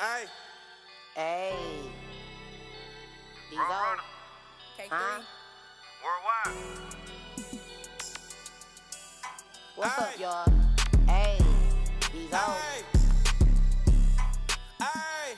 Hey. Hey. These Roll all. runner. K3. Huh? Worldwide. What's Aye. up, y'all? Hey. These all. Hey. Hey.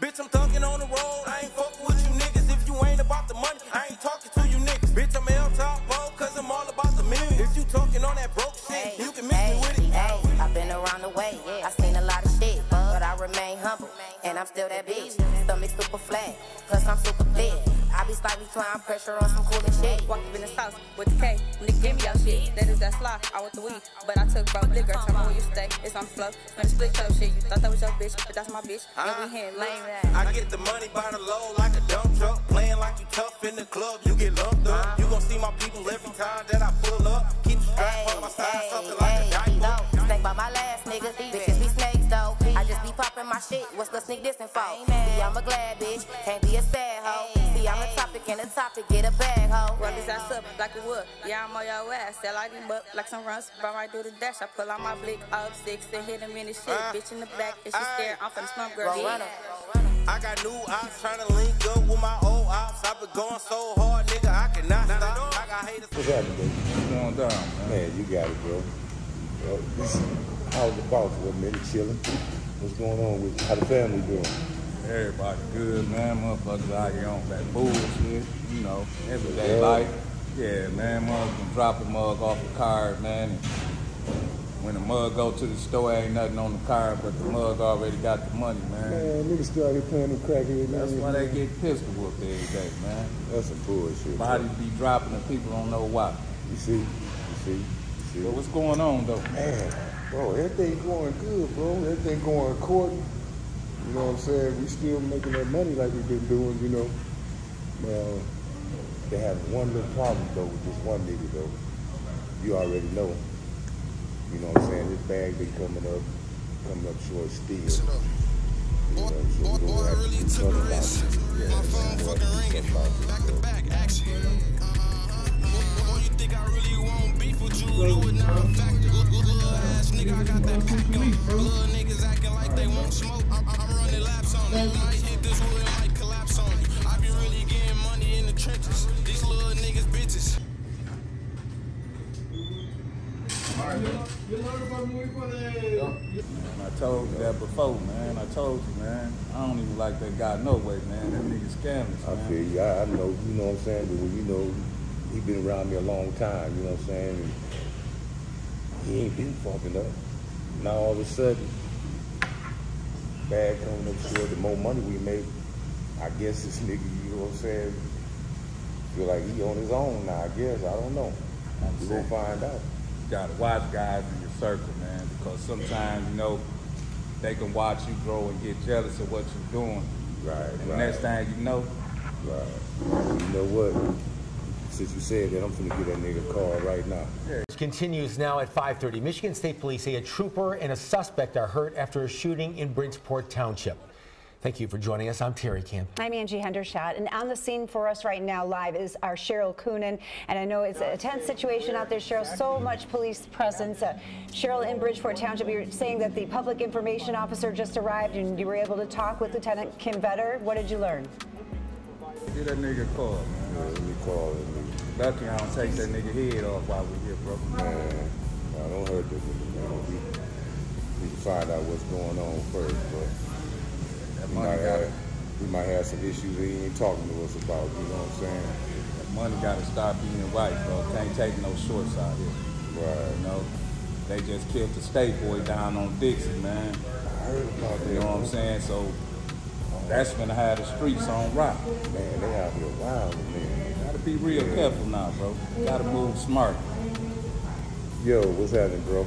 Bitch, I'm thugging on the road. I ain't fucking with you niggas. If you ain't about the money, I ain't talking to you niggas. Bitch, I'm L top road, cause I'm all about the million. If you talking on that broke shit, you can mix hey, me with it. Hey, I've been around the way, yeah. I seen a lot of shit, but I remain humble. And I'm still that bitch. Stomach super flat, plus I'm super thick. I be slightly flying pressure on some cool shit. Walk up in this house with the K. Nigga, give me your shit. That is that sly. I want the weed. But I took bro liquor. Tell me where you stay. It's on the floor. When the split your shit. You thought that was your bitch, but that's my bitch. And we uh-huh. here lame. I get the money by the load like a dump truck. Playing like you tough in the club, you get lumped up. You gon' see my people every time that I pull up. Keep the strap Hey, on my side, something like a diaper. no. Snake by my last nigga. Bitches be popping my shit. What's the sneak dissing for? See, I'm a glad bitch. Can't be a sad hoe. See, I'm a topic and a topic. Get a bag hoe. Run his ass up like a wood. Yeah, I'm on your ass. Sell like him up like some runs. Run right through the dash. I pull out my blick up six and hit him in the shit. Uh, Bitch in the back. and she aye. scared, I'm from the slump girl. Roll Yeah. I got new ops trying to link up with my old ops. I've been going so hard, nigga, I cannot stop. I got haters. What's happening, baby? What's going down, man? Man, you got it, bro. Well, this, how's the boss for a minute chilling? What's going on with you? How the family doing? Everybody good, man. Motherfuckers out here on that bullshit, you know, everyday Yeah. life. Yeah, man, mug can drop a mug off the card, man. And when the mug go to the store, ain't nothing on the card, but the mug already got the money, man. Man, niggas still here playing them crackhead That's why they get pistol whooped every day, man. That's some bullshit. Bodies be dropping and people don't know why. You see? You see? You see? But what's going on, though? Man, bro, everything going good, bro. Everything going according. You know what I'm saying? We still making that money like we've been doing, you know. Well, they have one little problem though with this one nigga though. You already know. You know what I'm saying? This bag been coming up, coming up short still. You know, so we gonna have to do something. Yeah, my phone fucking ringing. Back to back, action. Boy, think I really won't beef with you? You would never fact it. Little ass nigga, I got that pack on. Little niggas acting like they won't smoke. I'm, I'm running laps on you. Might hit this wood, might collapse on you. I be really getting money in the trenches. These little niggas bitches. I told you that before, man. I told you, man. I don't even like that guy no way, man. That nigga scammers, I feel you. I, I know, you know what I'm saying? But when you know, he been around me a long time, you know what I'm saying? And he ain't been fucking up. Now all of a sudden, bad coming up short, the more money we make, I guess this nigga, you know what I'm saying? Feel like he on his own now, I guess. I don't know. I'm We gonna find out. You gotta watch guys in your circle, man, because sometimes, you know, they can watch you grow and get jealous of what you're doing. Right, And the right. next thing you know, Right. You know what? Since you said that, I'm finna get that nigga a call right now. It continues now at 5:30. Michigan State Police say a trooper and a suspect are hurt after a shooting in Bridgeport Township. Thank you for joining us. I'm Terry Camp. I'm Angie Hendershot, and on the scene for us right now live is our Cheryl Coonan. And I know it's a tense situation out there, Cheryl. So much police presence. Uh, Cheryl in Bridgeport Township, you're saying that the public information officer just arrived, and you were able to talk with Lieutenant Kim Vetter. What did you learn? get that nigga a call, man. Yeah, let me call that nigga. Lucky I don't take that nigga head off while we're here, bro. Man, I don't hurt this nigga, man. We need to find out what's going on first, but we might, have, we might have some issues that he ain't talking to us about, you know what I'm saying? that money gotta stop being right, bro. Can't take no shorts out here. Right. You know, they just killed the state boy down on Dixie, man. I heard about that. You know what I'm saying? So that's gonna have the streets on rock. Man, they out here wild, man. Be real careful now, bro. Gotta move smart. Yo, what's happening, bro?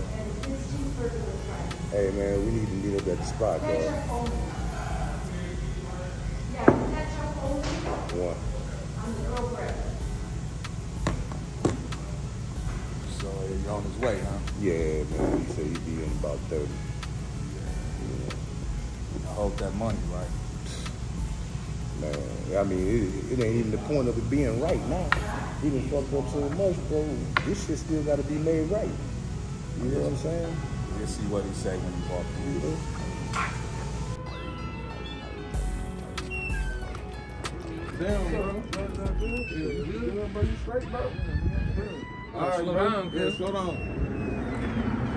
Hey, man, we need to meet up at the spot, dog. One. So you're on his way, huh? Yeah, man, he said he'd be in about 30. I hope that money right man. I mean, it, it ain't even the point of it being right now. He done fucked up so much, bro. This shit still got to be made right. You know what I'm saying? Let's see what he say when he walk through. You? Damn, bro. Yeah, yeah, yeah, but you straight, bro. All right, bro. Yeah, slow down.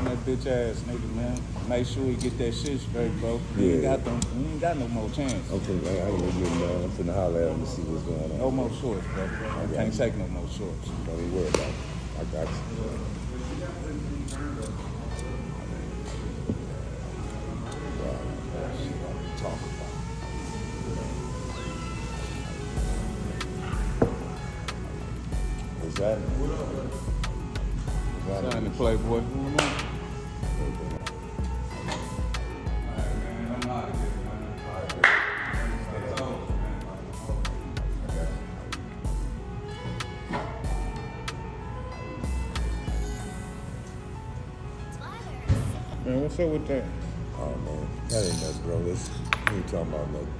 That bitch ass nigga, man. Make sure he get that shit straight, bro. He ain't got them. He ain't got no more chance. I'm finna, I, I ain't gonna get mad. I'm finna holler at him to see what's going on. No more shorts, bro. I can't take no more shorts. Don't even worry about it. I got you. Talk about What's that? What's Sign the? Playboy. Up with that? Oh man, that ain't nothing, bro. We ain't talking about nothing.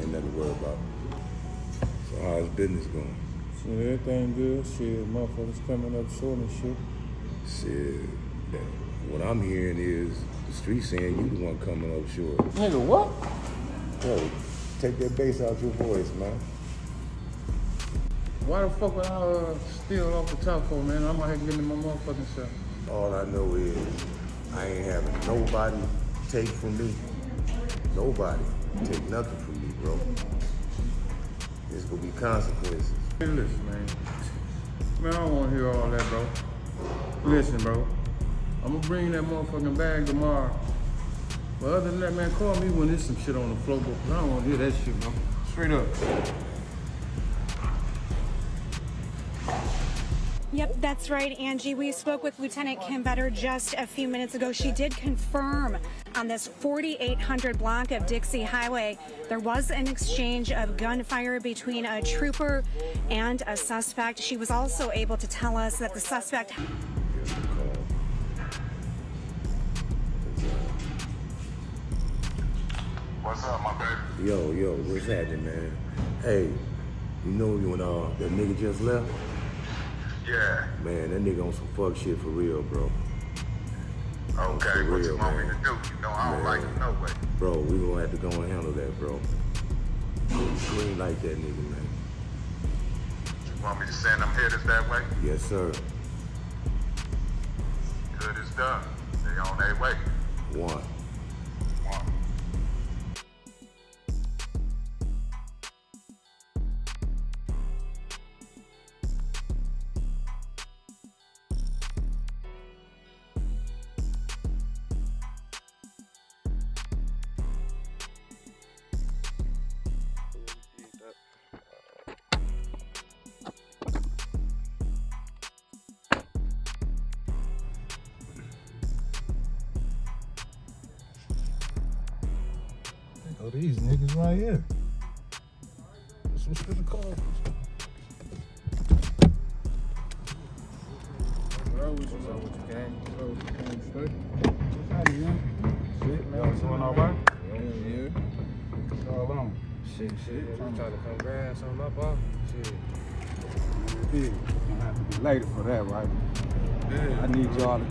Ain't nothing to worry about. So how's business going? Shit, everything good. Shit, motherfuckers coming up short and shit. Shit, that- what I'm hearing is the street saying you the one coming up short. Nigga, what? Yo, take that bass out your voice, man. Why the fuck would I uh, steal off the top for, man? I'm out here getting my motherfucking self. All I know is I ain't having nobody take from me. Nobody take nothing from me, bro. There's gonna be consequences. Hey, listen, man. Man, I don't want to hear all that, bro. Listen, bro. I'm gonna bring that motherfucking bag tomorrow. But other than that, man, call me when there's some shit on the floor, bro. 'cause I don't want to hear that shit, bro. Straight up. Yep, that's right, Angie. We spoke with Lieutenant Kim Vetter just a few minutes ago. She did confirm on this 4800 block of Dixie Highway, there was an exchange of gunfire between a trooper and a suspect. She was also able to tell us that the suspect What's up, my baby? Yo, yo, what's happening, man? Hey, you know you when uh that nigga just left? Yeah. Man, that nigga on some fuck shit for real, bro. Okay, For what you real, want me man. to do? You know I don't like it no way. Bro, we gonna have to go and handle that, bro. You ain't like that nigga, man. You want me to send them hitters that way? Yes, sir. Good as done. They on their way. One.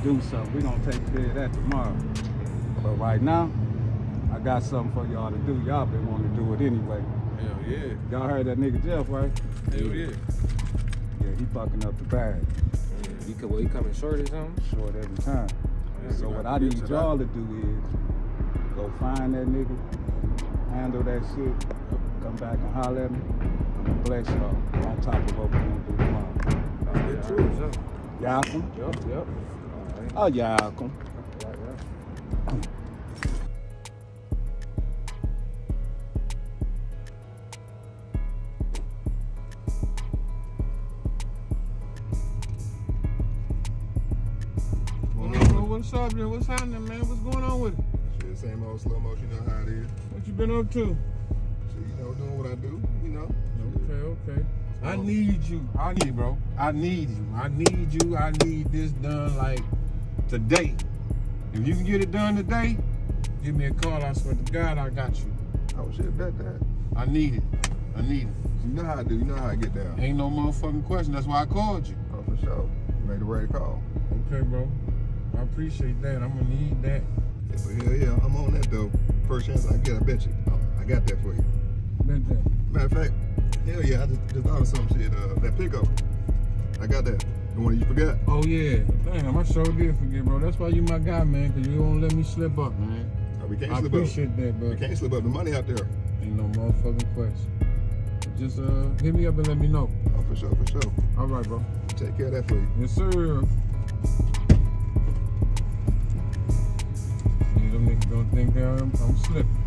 Do something. We gonna take care of that tomorrow. But right now, I got something for y'all to do. Y'all been wanting to do it anyway. Hell yeah. Y'all heard that nigga Jeff, right? Hell yeah. Yeah, he fucking up the bag. He, co- well, he coming short or something? Short every time. Yeah, So what I need y'all to do is go find that nigga, handle that shit, come back and holler at me. I'm gonna bless y'all on top of what we gonna do tomorrow. Yeah, true, so. Yakum? Yup, yup. Ah, oh, Yakum. What's up, man? What's happening, man? What's going on with it? Shit, same old slow motion, you know how it is. What you been up to? Shit, you know, doing what I do, you know. Okay, okay. I need you. I need, bro. I need you. I need you. I need this done like today. If you can get it done today, give me a call. I swear to God, I got you. I Oh shit, bet that. I need it. I need it. You know how I do, you know how I get down. Ain't no motherfucking question. That's why I called you. Oh, for sure. You made the right call. Okay, bro. I appreciate that. I'm gonna need that. Yeah, but hell yeah, I'm on that though. First chance I get, I bet you. I got that for you. Bet that. Matter of fact, hell yeah, I just, just thought of some shit. Uh, that pickup. I got that. The one you forgot. Oh yeah, damn, I sure did forget, bro. That's why you my guy, man, cause you don't let me slip up, man. We can't I slip appreciate up. that, bro. We can't slip up the money out there. Ain't no motherfucking question. Just uh, hit me up and let me know. Oh, for sure, for sure. All right, bro. Take care of that for you. Yes, sir. Yeah, them niggas don't think I'm, I'm slipping.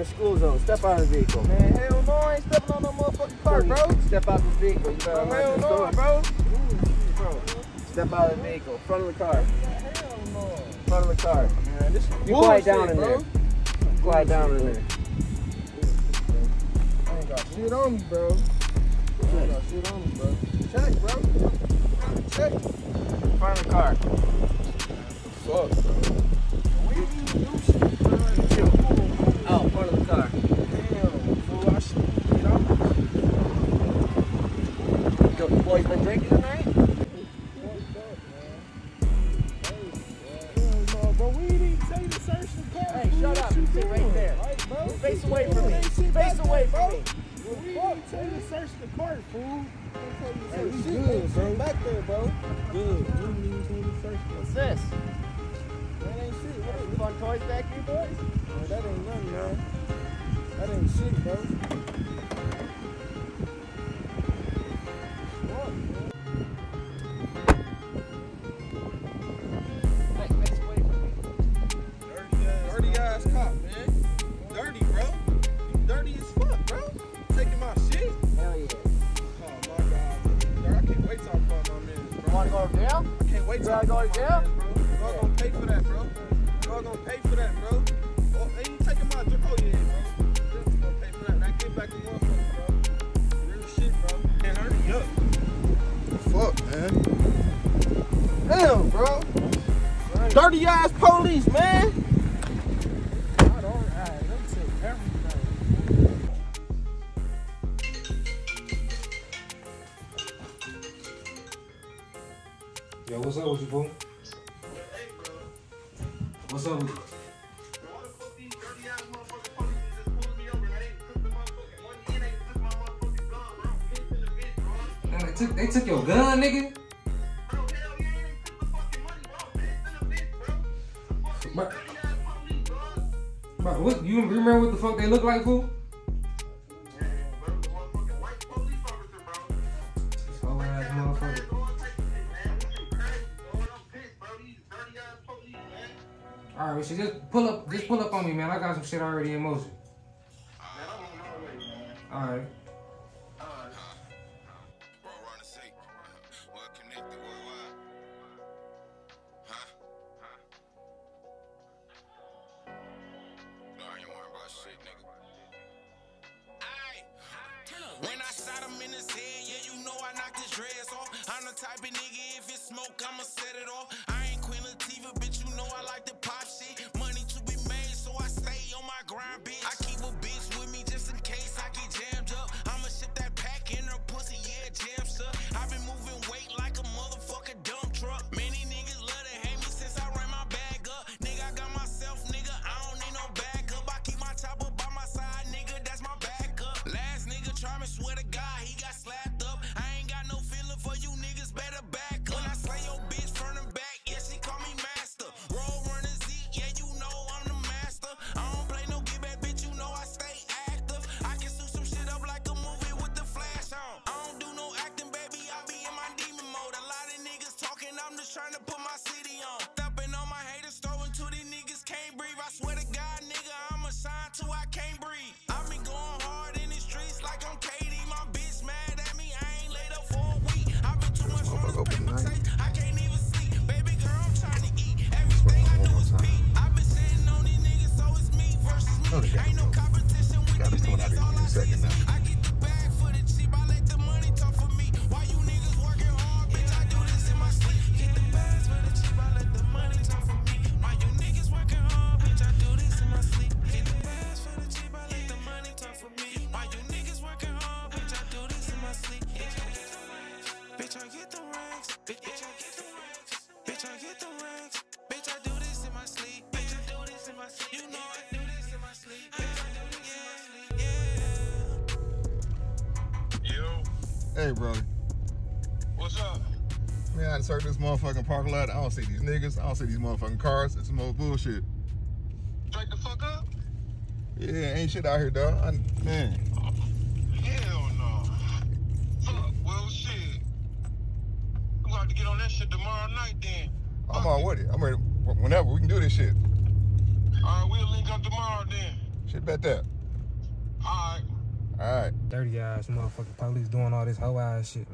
The school zone. Step out of the vehicle. Man, hell no, I ain't stepping on no motherfucking cart, bro. Step out the vehicle. You better hell no, bro. Bro, step out of the vehicle. Front of the car. Hell no. Front of the car. Man, this You quiet down in bro. there. Quiet down in there. I ain't got shit on me, bro. I ain't got shit on me, bro. Check, bro. Check. Front of the car. Fuck, bro. Fool. Hey, we good, bro. Back there, bro. Good. We didn't even tell you to search What's this? That ain't shit. What fun toys back here, boys? That ain't nothing, man. That ain't shit, bro. Can't wait You till I wanna go call to my jail? mans, bro. Y'all gonna pay for that, bro. Y'all gonna pay for that, bro. Oh, and you taking my dr- Oh yeah, bro. Gonna pay for that. Now get back to motherfucker, bro. Real shit, bro. And hurry up. Fuck, man. Damn, bro. Dirty ass police, man. Like, fool? Whole ass motherfucker. All right, just pull up, just pull up on me, man. I got some shit already in motion. All Hey, bro. what's up? Man, I just heard this motherfucking parking lot. I don't see these niggas. I don't see these motherfucking cars. It's some more bullshit. Straight the fuck up? Yeah, ain't shit out here, dog. I, man. Hell no. Fuck, well, shit. I'm gonna have to get on that shit tomorrow night then. I'm on with it. I'm ready. Whenever we can do this shit. All right, we'll link up tomorrow then. Shit bet that. All right. All right. Dirty ass motherfucking police doing all this hoe ass shit, man. I saw they changed on me, but I ain't tripping, dog. Hold on. Yeah. Man, this shit crazy, though. Like, niggas really switch.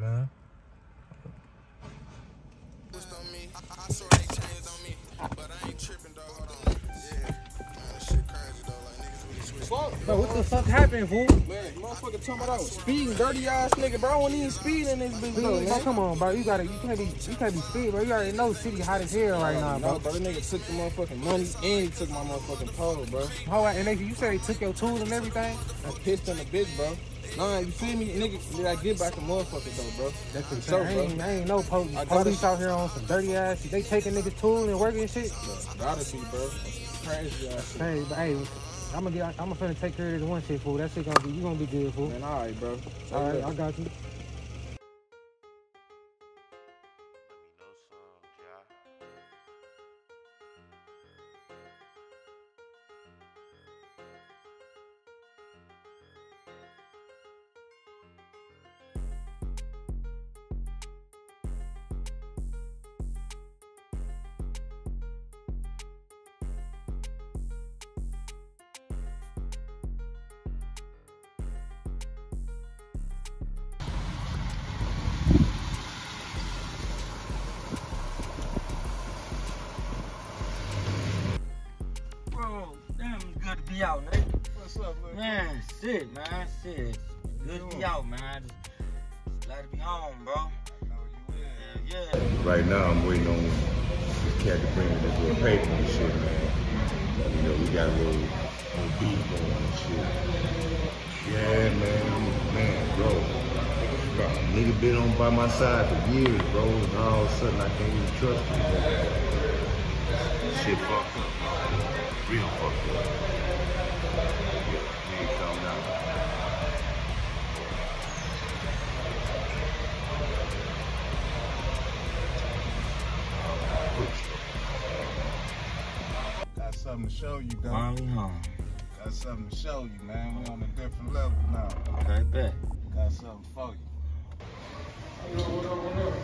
Fuck, Bro, what the fuck happened, fool? Man, motherfucker talking about I speeding, dirty ass nigga, bro. I wasn't even speeding this bitch, though, Bro, man. come on, bro. You gotta, you can't be, you can't be speed, bro. You already know city hot as hell right now, bro. No, bro. bro, that nigga took the motherfucking money and he took my motherfucking pole, bro. How and they, you said they took your tools and everything. I pissed on the bitch, bro. Nah, you feel me? Nigga, did I get back a motherfucker though, bro? That's I'm saying. I bro. ain't, I ain't no po- I gotta- police out here on some dirty ass shit. They taking niggas tools and working and shit. Gotta be, bro. Crazy ass shit. Hey, but hey, I'm gonna get, I'm gonna finna take care of this one shit, fool. That shit gonna be, you gonna be good, fool. Man, all right, bro. All right, I got you. Shit, man, shit. Good to be out, man. Just, just glad to be home, bro. Yeah, yeah. Right now, I'm waiting on this cat to bring me this little paper and shit, man. You know, we got a little, little beef going and shit. Yeah, man, man, bro. bro. Nigga been on by my side for years, bro, and all of a sudden I can't even trust him. Shit fucked up, bro. Real fucked up. Yeah, he ain't coming out. Got something to show you, though. Finally home. Got something to show you, man. We on a different level now. Okay, bet. Got something for you. Hey, what up, what up?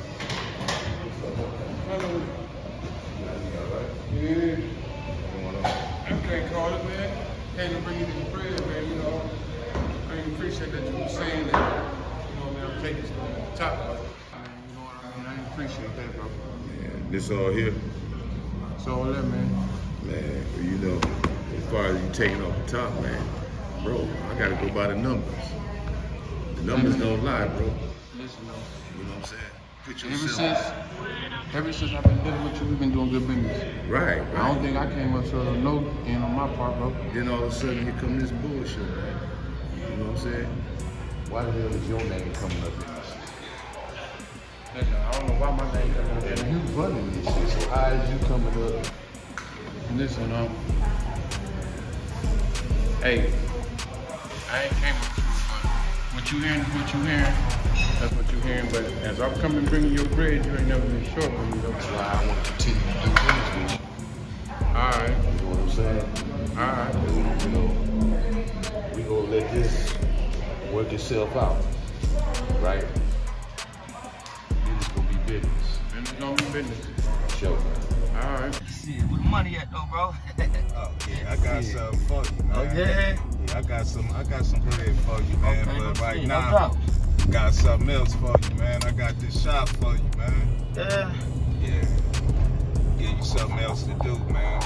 Yeah. Okay, Carter, man. Came to bring you this bread, man. You know, I appreciate that you were saying that. You know, man, I'm taking some top of it. You know what I mean? I appreciate that, bro. Yeah, This all here, So that, man. Man, you know, as far as you taking off the top, man, bro, I gotta go by the numbers. The numbers don't lie, bro. Listen. You know what I'm saying? put Ever yourself since, ever since I've been dealing with you, we've been doing good business. Right, I don't think I came up to a no end on my part, bro. Then all of a sudden here come this bullshit, man. You know what I'm saying? Why the hell is your name coming up in this? Nigga, I don't know why my name coming up And you running this shit, so how is you coming up? Listen, um, hey, I ain't came up to you, but what you hearing is what you hearing. That's what you hearing. But as I'm coming bringing your bread, you ain't never been short with me, though. That's why I want to continue to do business with you. All right. You know what I'm saying? All right. You know, we gonna let this work itself out, right? Business gonna be business. Business gonna be business. Sure. All right. Shit, where the money at though, bro? Oh yeah, I got Yeah. something for you, man. Oh, yeah? Yeah, I got some. I got some bread for you, man. Okay, but no right shit, now, doubt. got something else for you, man. I got this shop for you, man. Yeah. Yeah. Give you something else to do, man.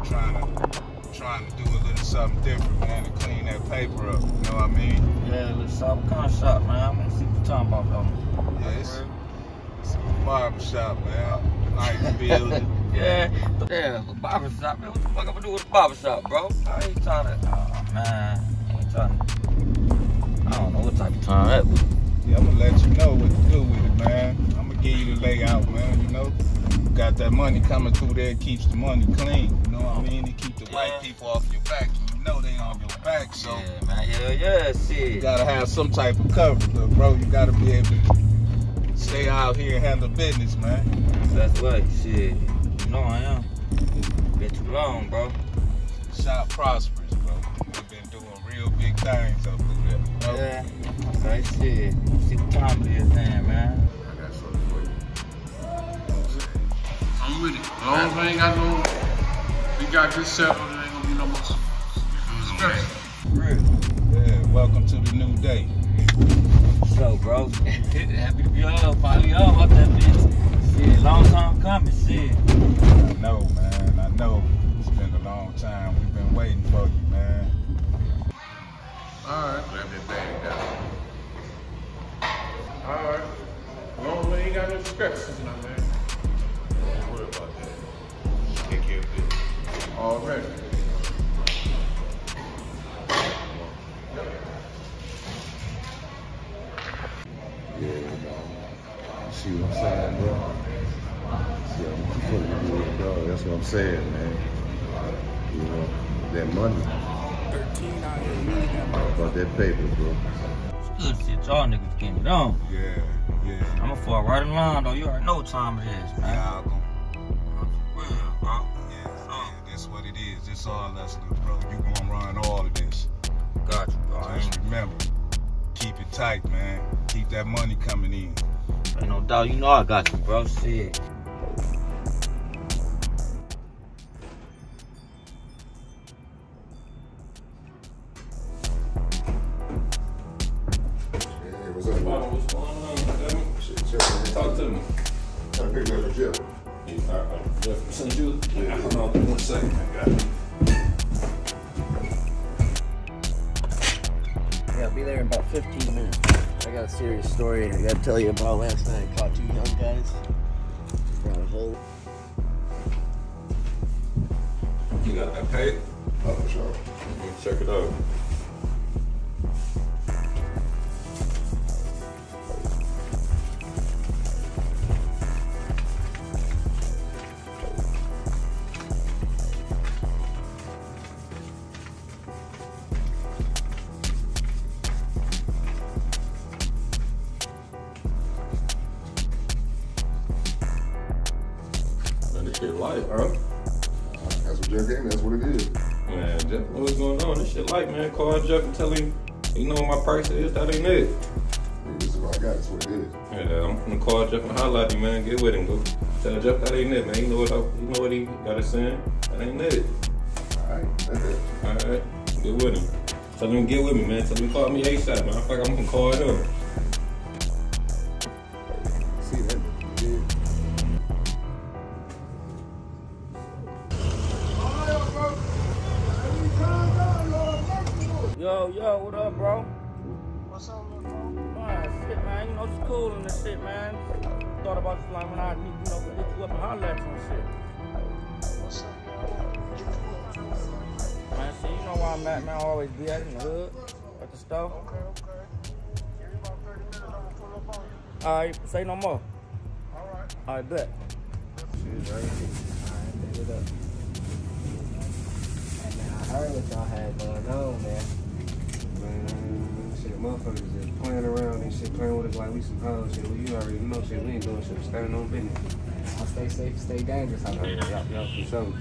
We trying to trying to do a little something different, man, to clean that paper up. You know what I mean? Yeah, let's kind of shop, man? I'm gonna see what you're talking about, though. Yeah, it's, it's a barber shop, man. Building. Yeah, yeah, a barber shop, man. What the fuck I'm gonna do with a barber shop, bro? I ain't trying to, oh, man. I ain't trying to, I don't know what type of time that was. Yeah, I'm gonna let you know what to do with it, man. I'm gonna give you the layout, man. You know, got that money coming through there, it keeps the money clean. You know what I mean? It keep the white people off your back. You know they on your back, so Yeah, man, yeah, yeah, shit. you gotta have some type of cover, bro. You gotta be able to stay out here and handle business, man. That's right, shit. You know I am. Been too long, bro. Shop prosperous, bro. We've been doing real big things up through there. You know? Yeah. Okay, shit. See what time it is then, man. I got something for you. I'm with it. As long as we ain't got no, we got this settled, there ain't gonna be no more stress. Yeah, welcome to the new day. So, bro, happy to be on, finally on about that bitch. Shit, long time coming, shit. I know, man. I know. It's been a long time. We've been waiting for you, man. All right. Grab that bag down. All right. Long as we ain't got no stresses now, man. Don't worry about that. Take care of business. All right. Yeah, you know. See what I'm saying, bro? See, I'm fucking it, bro. That's what I'm saying, man. You know, that money. About that paper, bro. Good shit, y'all niggas getting it on. Yeah, yeah. I'ma fall right in line, though. You already know what time it is, man. Y'all gon' For real, bro. Yeah, yeah, this what it is. This all us, bro. You gonna run all of this. Got you, bro. Just remember, keep it tight, man. Keep that money coming in. ain't no doubt. You know I got you, bro. Shit. I gotta All right, say no more. All right, bet. Shit, right here. Alright, bet it up. Hey, man, I heard what y'all had going on, man. Man, shit, motherfuckers just playing around and shit, playing with us like we some hoes. Shit, well, you already know shit. We ain't doing shit. Standing on business. I'll stay safe, stay dangerous. I know. Yup, yup, for sure.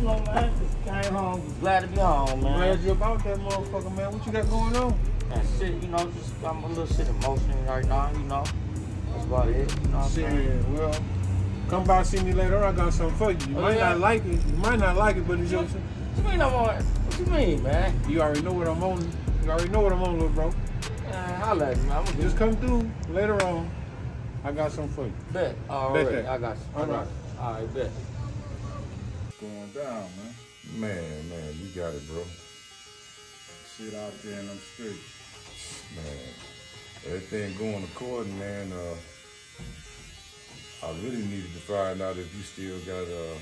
You know, man, just came home. Glad to be home, man. Glad you about that motherfucker, man. What you got going on? That shit, you know, just I'm a little shit emotional right now, you know. That's about it, you know what I'm saying? Well, come by see me later. I got something for you. You Oh, might yeah? not like it. You might not like it, but it's your. What you mean I'm on? What you mean, man? You already know what I'm on. You already know what I'm on, little bro. Man, holla at me, man. I'm gonna Just come through later on. I got something for you. Bet. All Bet right, that. I got you. All right. All right, bet. Going down, man. Man, man, you got it, bro. Shit out there in them streets. Man, everything going according, man. Uh, I really needed to find out if you still got uh,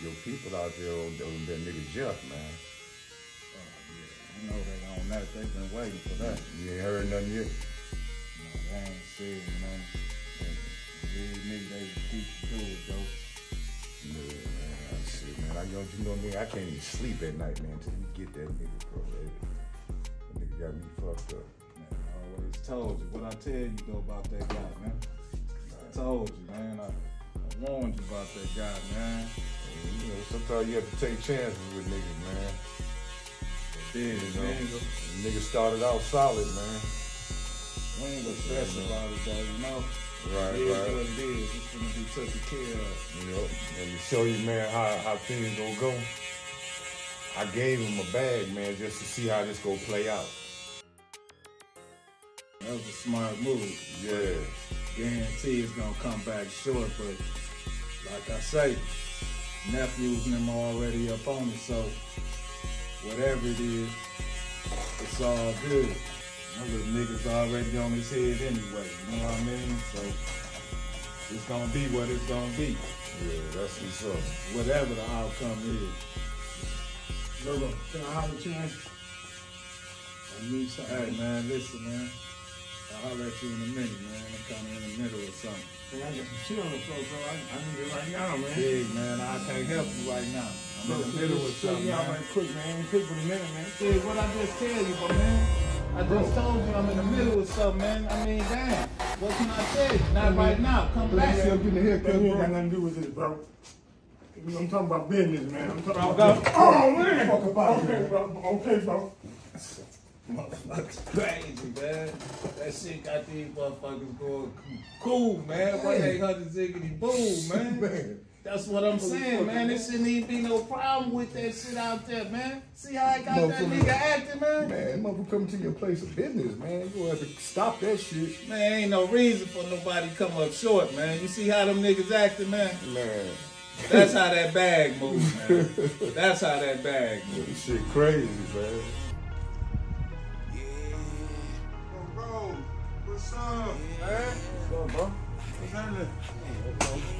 your people out there on, on that nigga Jeff, man. You know they on that. They've been waiting for that. You ain't heard nothing yet. No, they ain't said nothing. These niggas, they keep it, though. Yeah, man, I man. I, you know, you know me, I can't even sleep at night, man, until you get that nigga, bro. That, that nigga got me fucked up. Man, I always told you. What I tell you, though, about that guy, man. I told you, man. I, I warned you about that guy, man. And, you know, sometimes you have to take chances with niggas, man. Big, You know, niggas started out solid, man. We ain't gonna stress about it, though, you know? Right, it is right. what it is. It's gonna be taken care of. You know, and to show you, man, how, how things gonna go, I gave him a bag, man, just to see how this gonna play out. That was a smart move. Yeah. Guarantee it's gonna come back short, but like I say, nephews and them already up on it, so whatever it is, it's all good. My little niggas already on his head anyway, you know what I mean? So it's gonna be what it's gonna be. Yeah, that's what's up. Whatever the outcome is. Look, can I holler at you, man? I need something. Hey man, listen man. I'll holler at you in a minute, man. I'm kinda in the middle of something. Man, I got some shit on the floor, bro. I, I need it right now, man. Big man, I can't help you right now. I'm in the middle of something, Yeah, man. right quick, man. Quick for a minute, man. See, what I just tell you, but man, I just told you I'm in the middle of something, man. I mean, damn. What can I you? Not right now. Come back. Still getting a haircut, Man, you ain't got nothing to do with this, bro. I'm talking about business, man. I'm talking about. Oh, man. Fuck about it, okay, man. bro. Okay, bro. Motherfuckers crazy, man. That shit got these motherfuckers going cool, man. One eight hundred ziggity boom, man. That's what I'm saying, man. There shouldn't even be no problem with that shit out there, man. See how I got that nigga acting, man? Man, motherfucker come to your place of business, man. You gonna have to stop that shit. Man, ain't no reason for nobody to come up short, man. You see how them niggas acting, man? Man. That's how that bag moves, man. That's how that bag moves. This shit crazy, man. Bro, what's up, man? What's up, bro? What's happening?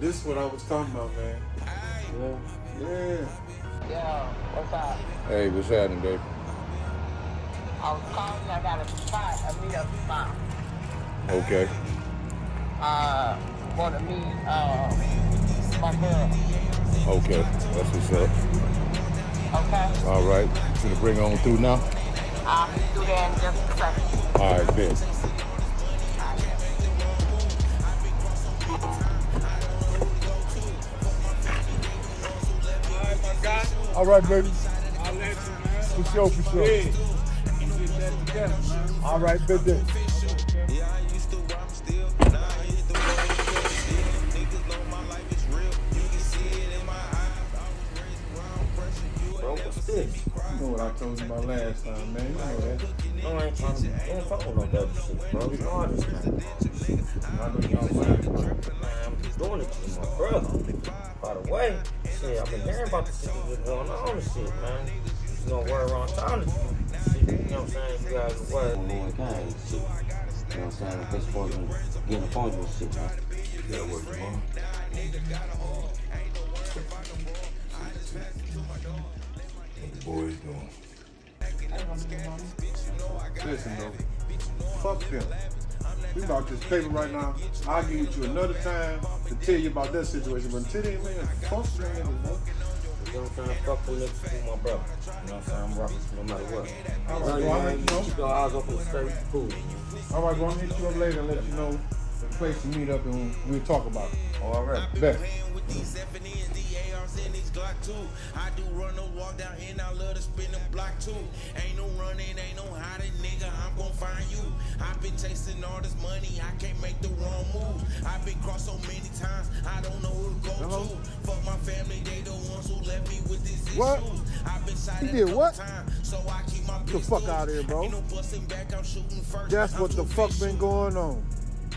This is what I was talking about, man. Yeah. Yo, what's up? Hey, what's happening, baby? I was calling, I got a spot, I need a meetup spot. Okay. Uh, want to meet, uh, my girl. Okay. That's what's up. Okay? All right. You gonna bring on through now? I'll do that in just a second. All right, bet. All right, baby. I'll let you, man. For sure, for sure. Yeah. Together. All right, bet that. Bro, what's this. You know what I told you about last time, man. You know that. No, I ain't trying to. I ain't fucking with no double shit, bro. You know I just I know y'all lying, bro. Man, I'm just doing it to my brother. By the way, shit, I've been hearing about the shit that's been going on and shit, man. You gonna worry around town and shit. You know what I'm saying? You guys are what? Lord God, and shit. You know what I'm saying? That's supposed to be getting up on you and shit, man. You gotta work tomorrow. What the boys doing? Listen, though. Fuck them. We about this paper right now. I'll give it to you another time to tell you about that situation. But until then, man, fuck them niggas. You know what I'm saying? Fuck with niggas with my brother. You know what I'm saying? I'm rocking no matter what. All right, Love you, bro, I'll man. you know. Keep your eyes open and stay cool. All right, bro, I'm gonna hit you up later and let you know the place to meet up and we'll talk about it. All right. Bet. I do run no walk down and I love to spin the block too. Ain't no running, ain't no hiding, nigga. I'm gon' find you. I've been chasing all this money, I can't make the wrong moves. I've been crossed so many times, I don't know who to go uh-huh. to. Fuck my family, they the ones who left me with these issues. What? I've been shot did what? times, so I keep my Get the fuck out of here, bro. No back, I'm shooting first. That's what the fuck been going on.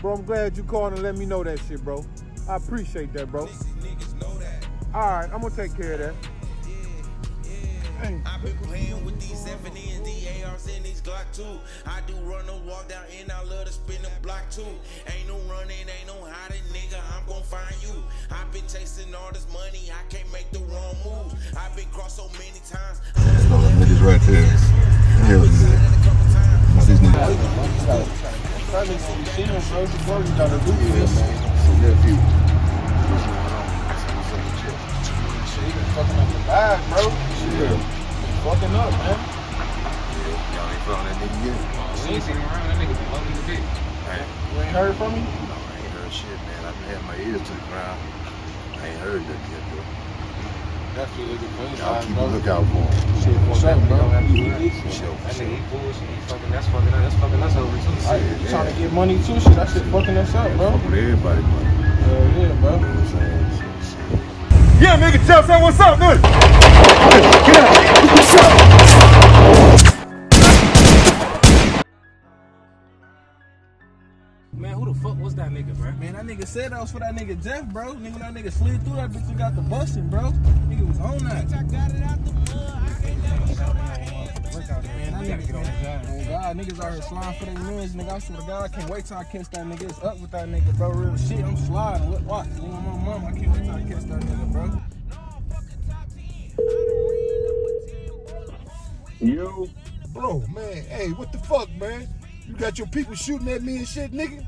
Bro, I'm glad you called and let me know that shit, bro. I appreciate that, bro. Alright, I'm gonna take care of that. Hey. I've been playing with these 70 and the ARs and these Glock too. I do run no walk down and I love to spin the block too. Ain't no running, ain't no hiding, nigga. I'm gon' find you. I've been chasing all this money, I can't make the wrong moves. I've been crossed so many times. Oh, them niggas right there. Hell yeah. Now these niggas. That nigga some shit, bro. The bro, you gotta do Yeah, man. It's a nephew. Fucking up the bag, bro. Yeah. Fucking up, man. Yeah, Y'all ain't found that nigga yet? We ain't seen him around. That nigga been lucky to dick. You ain't heard from him? No, I ain't heard shit, man. I've been having my ears to the ground. I ain't heard nothing yet, bro. Definitely looking for his Y'all eyes, keep bro. a lookout for him. Shit, for sure, bro. For sure, for That sure. nigga, he bullshit. He fucking, that's fucking, that's fucking us over too. Right, you trying to get money too? Shit, that shit fucking us up, bro. Fuck with everybody, man. Hell yeah, bro. You know what I'm saying? Yeah, nigga, tell say what's up, nigga. Get out. What's up? Man, who the fuck was that nigga, bro? Man, that nigga said that was for that nigga Jeff, bro. Nigga, that nigga slid through that bitch and got the busting, bro. Nigga was on that. Man, that nigga get on his ass. Oh God, niggas out here sliding for their millions, nigga. I swear to God, I can't wait till I catch that nigga. It's up with that nigga, bro. Real shit, I'm sliding. Look, watch. Nigga, my mom, I can't wait till I catch that nigga, bro. Yo. Bro, man, hey, what the fuck, man? You got your people shooting at me and shit, nigga?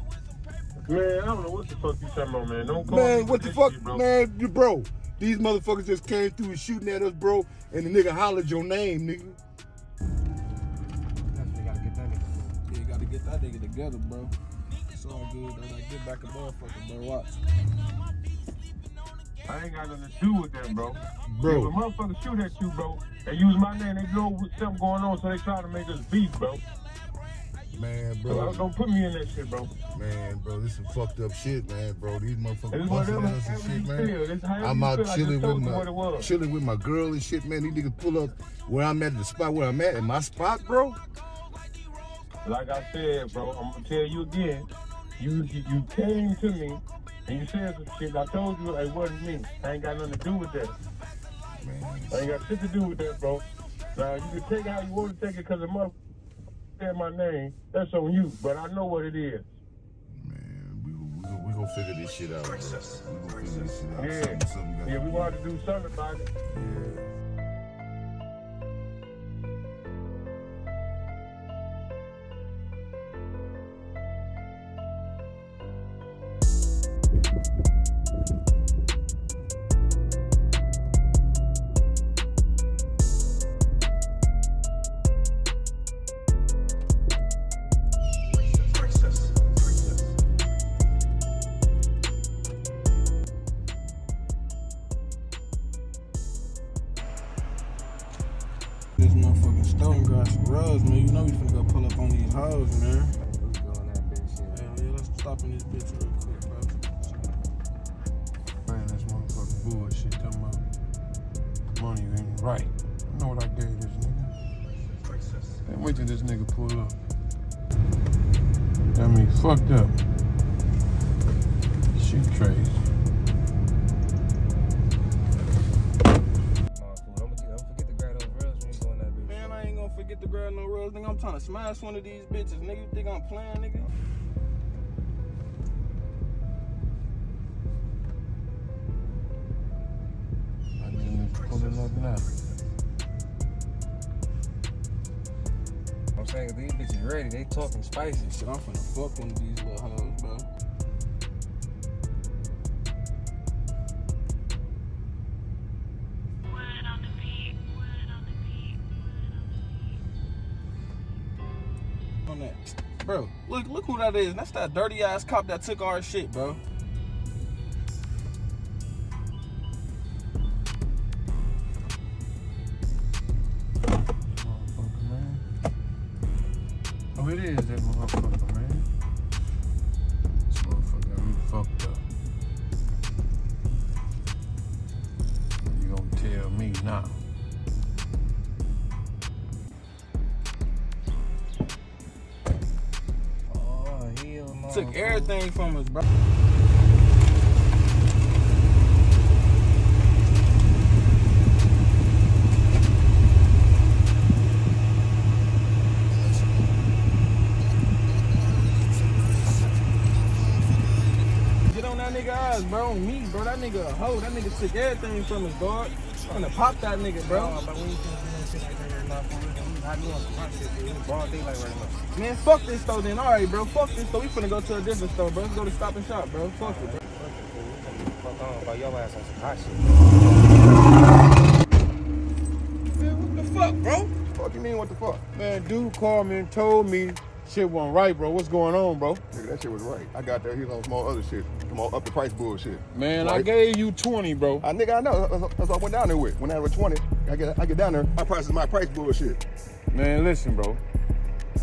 Man, I don't know what the fuck you talking about, man. Don't call Man, me what the fuck, bro. man, you bro. These motherfuckers just came through and shooting at us, bro, and the nigga hollered your name, nigga. Definitely gotta get that nigga. Yeah, you gotta get that nigga together, bro. It's all good, though. Like, get back a motherfucker, bro. Watch. I ain't got nothing to do with that, bro. Bro. If a motherfucker shoot at you, bro, they use my name, they know what's something going on, so they try to make us beef, bro. Man, bro. don't put me in that shit, bro. Man, bro, this is fucked up shit, man, bro. These motherfuckers busting us and shit, man. feel. It's however I'm out feel. Chilling with you what it my chilling with my girl and shit, man. These niggas pull up where I'm at, the spot where I'm at, in my spot, bro. Like I said, bro, I'm gonna tell you again. You you, you came to me and you said some shit. I told you it wasn't me. I ain't got nothing to do with that. Man. I ain't got shit to do with that, bro. Now you can take it how you want to take it because the mother said my name. That's on you, but I know what it is. We gonna, we gonna figure this shit out, bro. We gonna figure this shit out. Yeah, Something, something yeah, we want to do something about it. This one of these bitches, nigga. You think I'm playing, nigga? I'm saying these bitches ready. They talking spicy. Shit, I'm finna fuck one of that is. That's that dirty ass cop that took our shit, bro. Oh, it is that motherfucker, man. This motherfucker got me fucked up. You gonna tell me now? Took everything from us, bro. Get on that nigga ass, bro. On me, bro. That nigga a hoe. That nigga took everything from us, dog. I'm gonna pop that nigga, bro. Fool. We not doing some hot shit, dude. It's broad daylight right now. Man, fuck this store then. All right, bro. Fuck this store. We finna go to a different store, bro. Let's go to Stop and Shop, bro. Fuck it, bro. Fuck on, bro. Your ass on some hot shit. Man, what the fuck, bro? Fuck you mean what the fuck? Man, dude called me and told me shit wasn't right, bro. What's going on, bro? Nigga, that shit was right. I got there. He was on some more other shit. Some more up the price bullshit. Man, I gave you 20, bro. I nigga, I know. That's, what I went down there with. Went down with 20. I get, I get down there. My price is my price bullshit. Man, listen, bro.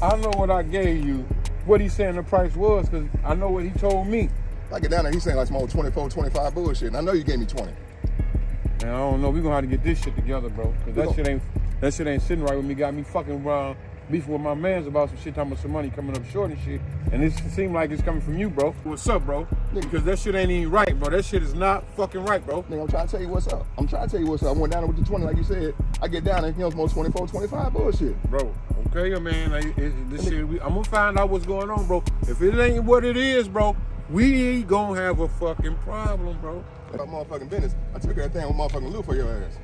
I know what I gave you, what he saying the price was, because I know what he told me. I get down there. He's saying like some old 24, 25 bullshit. And I know you gave me 20. Man, I don't know. We're gonna have to get this shit together, bro. Cause that shit ain't that shit ain't sitting right with me. Got me fucking around beefing with my mans about some shit, talking about some money coming up short and shit. And this seem like it's coming from you, bro. What's up, bro? Because that shit ain't even right, bro. That shit is not fucking right, bro. Nigga, I'm trying to tell you what's up. I'm trying to tell you what's up. I went down there with the 20, like you said. I get down there, you know, some old 24, 25 bullshit. Bro, okay, man. I, it, this shit, we, I'm gonna find out what's going on, bro. If it ain't what it is, bro, we gonna have a fucking problem, bro. About motherfucking business. I took everything with motherfucking Lou for your ass.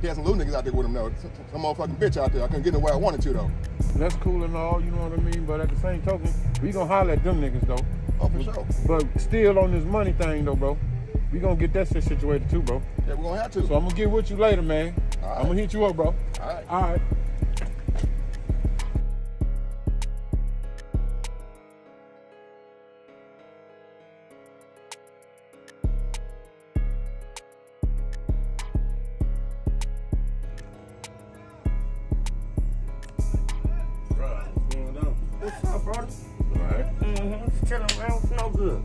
He had some little niggas out there with him though. Some, some motherfucking bitch out there. I couldn't get in the way I wanted to though. That's cool and all, you know what I mean? But at the same token, we gonna holler at them niggas though. Oh, for sure. But still on this money thing though, bro. We gonna get that shit situated too, bro. Yeah, we're gonna have to. So I'm gonna get with you later, man. I'm gonna hit you up, bro. All right. All right. What's up, brother? Alright. Mm-hmm. Chilling around with no good.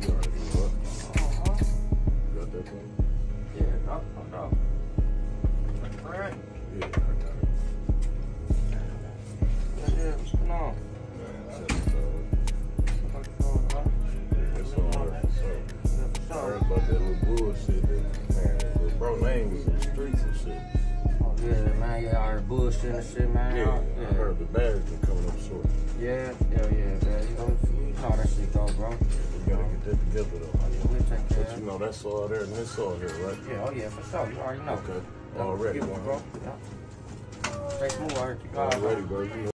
You already know what? Uh-huh. You got that thing? Yeah, no, no, no. Alright. Yeah, I got it. Yeah, what's going on? That's all right. So, I heard about that little bullshit that, man, little bro name was in the streets and shit. Yeah, man, yeah, I heard bullshit and shit, man. Yeah, yeah. I heard the been coming up short. Yeah, yeah, yeah, man. You know, you know how that shit go, bro. We gotta get that together though. Yeah, we'll take care But you know, that's all there and this all here, right? Yeah, oh yeah, for sure. You already know. Okay. Already. One, bro. Yeah. Stay smooth. Keep your eyes on Already, bro.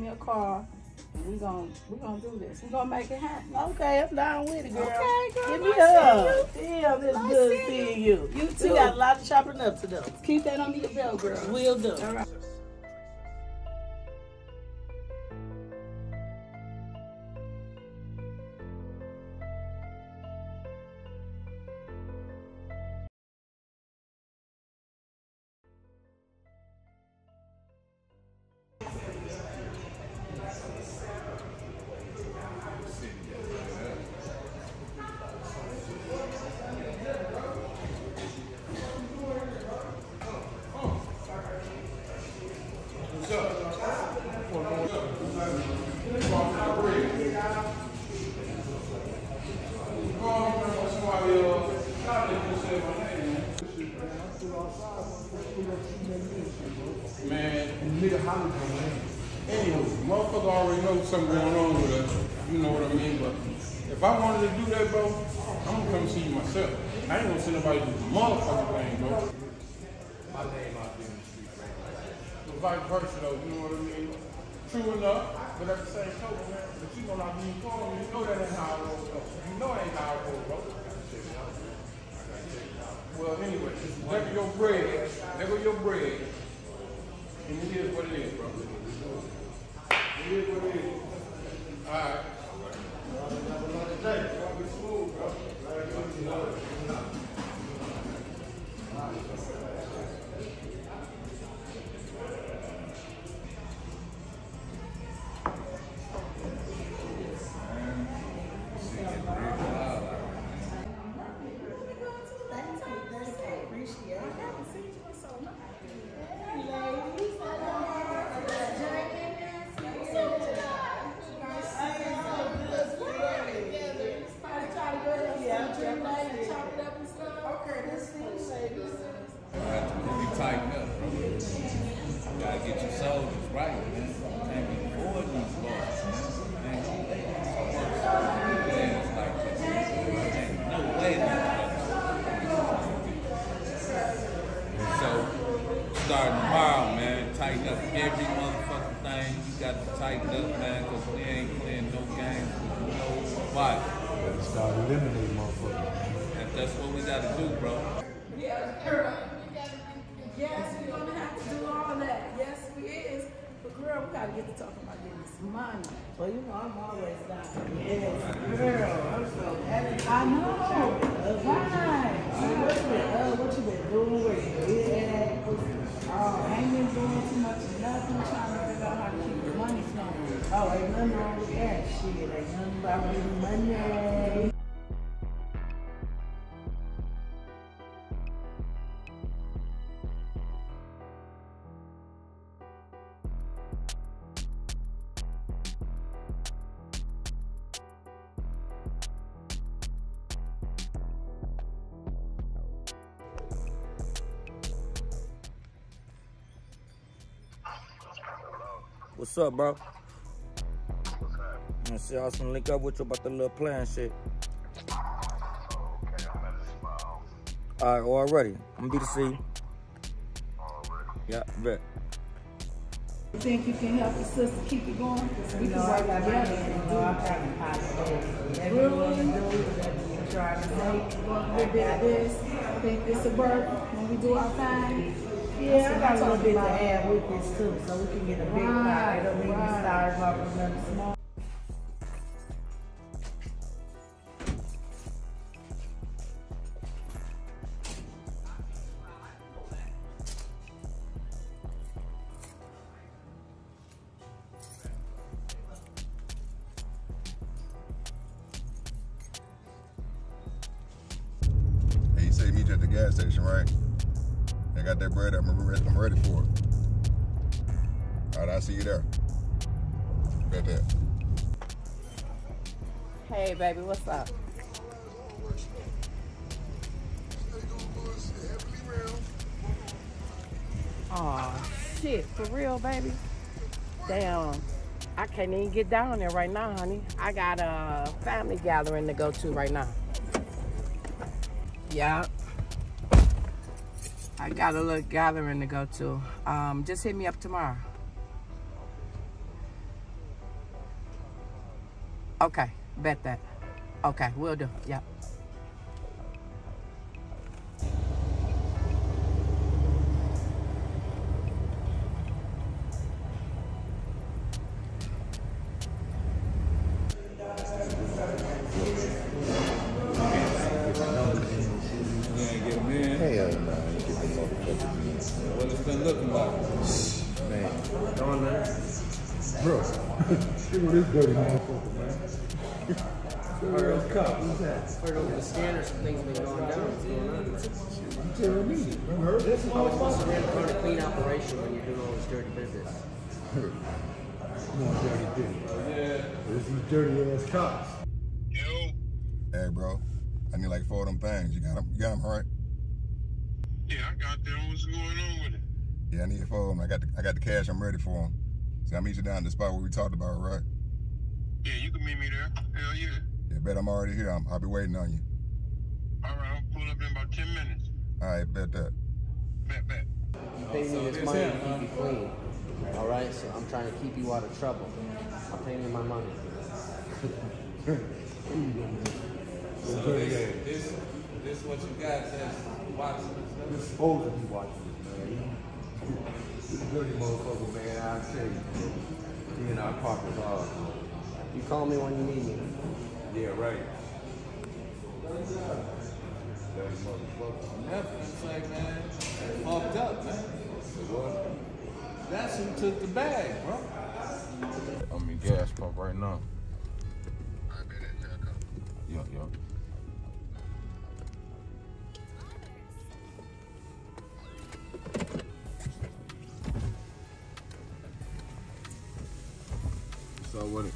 Me a car. And we gonna we gonna do this. We gonna make it happen. Okay, I'm down with it, girl. Okay, girl. Give me nice a. Damn, it's Nice good seeing you. you. We too. got a lot of shopping up to do. Keep that under your belt, girl. We'll do. All right. You have to really tighten up. You gotta get your soldiers right, man. Girl, we gotta get to talking about getting this money. Well, you know, I'm always down. Yes, girl. I'm so happy. I know. Right. Uh, what you been, uh, what you been doing your big ass? Oh, I ain't been doing too much of nothing, trying to figure out how to keep the money flowing. Oh, ain't nothing wrong with that shit. Ain't nothing about money. What's up, bro? I see I was gonna link up with you about the little plan shit. Alright, already. I'm gonna be to see you. Yeah, bet. You think you can help your sister keep it going? Because we You can work got my together. hand, you know, I'm trying to possibilities. Whatever you want do, whatever you try to make. A little bit of this. I think this will work when we do our thing. Yeah, I got a little bit to talking add with this too, so we can get a big Right, pot. It don't mean we right. start off with nothing small. Hey, you say you at the gas station, right? I got that bread. I'm ready, for it. All right, I'll see you there. Bet that. Hey, baby, what's up? Oh, shit, for real, baby? Damn, I can't even get down there right now, honey. I got a family gathering to go to right now. Yeah. I got a little gathering to go to. Um, just hit me up tomorrow. Okay, bet that. Okay, will do. Yep. What it's been looking like. Man. Going there. Bro, see what this dirty motherfucker, man. Where those cops? Who's that? Heard the scanners, things been going down. What's? You telling me? You heard this How are supposed to run a clean operation when you're doing all this dirty business? Come on, dirty dude. This is dirty ass cops. Hey, bro. I need like four of them things. You got them? You got them, right? Yeah, I got them. What's going on with it? Yeah, I need four of them. I got the, I got the cash. I'm ready for them. See, I'll meet you down at the spot where we talked about, right? Yeah, you can meet me there. Hell yeah. Yeah, bet I'm already here. I'm, I'll be waiting on you. All right, I'll pull up in about 10 minutes. All right, bet that. Bet, bet. You pay me this money to keep you clean. All right, so I'm trying to keep you out of trouble. I'm paying you my money. So this, this, this what you got that's watching You're supposed to be watching this, man. This dirty motherfucker, man, I tell you. He and our pockets hard. You call me when you need me. Yeah, right. Dirty motherfucker. Nothing. It's like, man, that's fucked up, man. What? That's who took the bag, bro. I'm in gas pump right now. Yo, yo. So what it?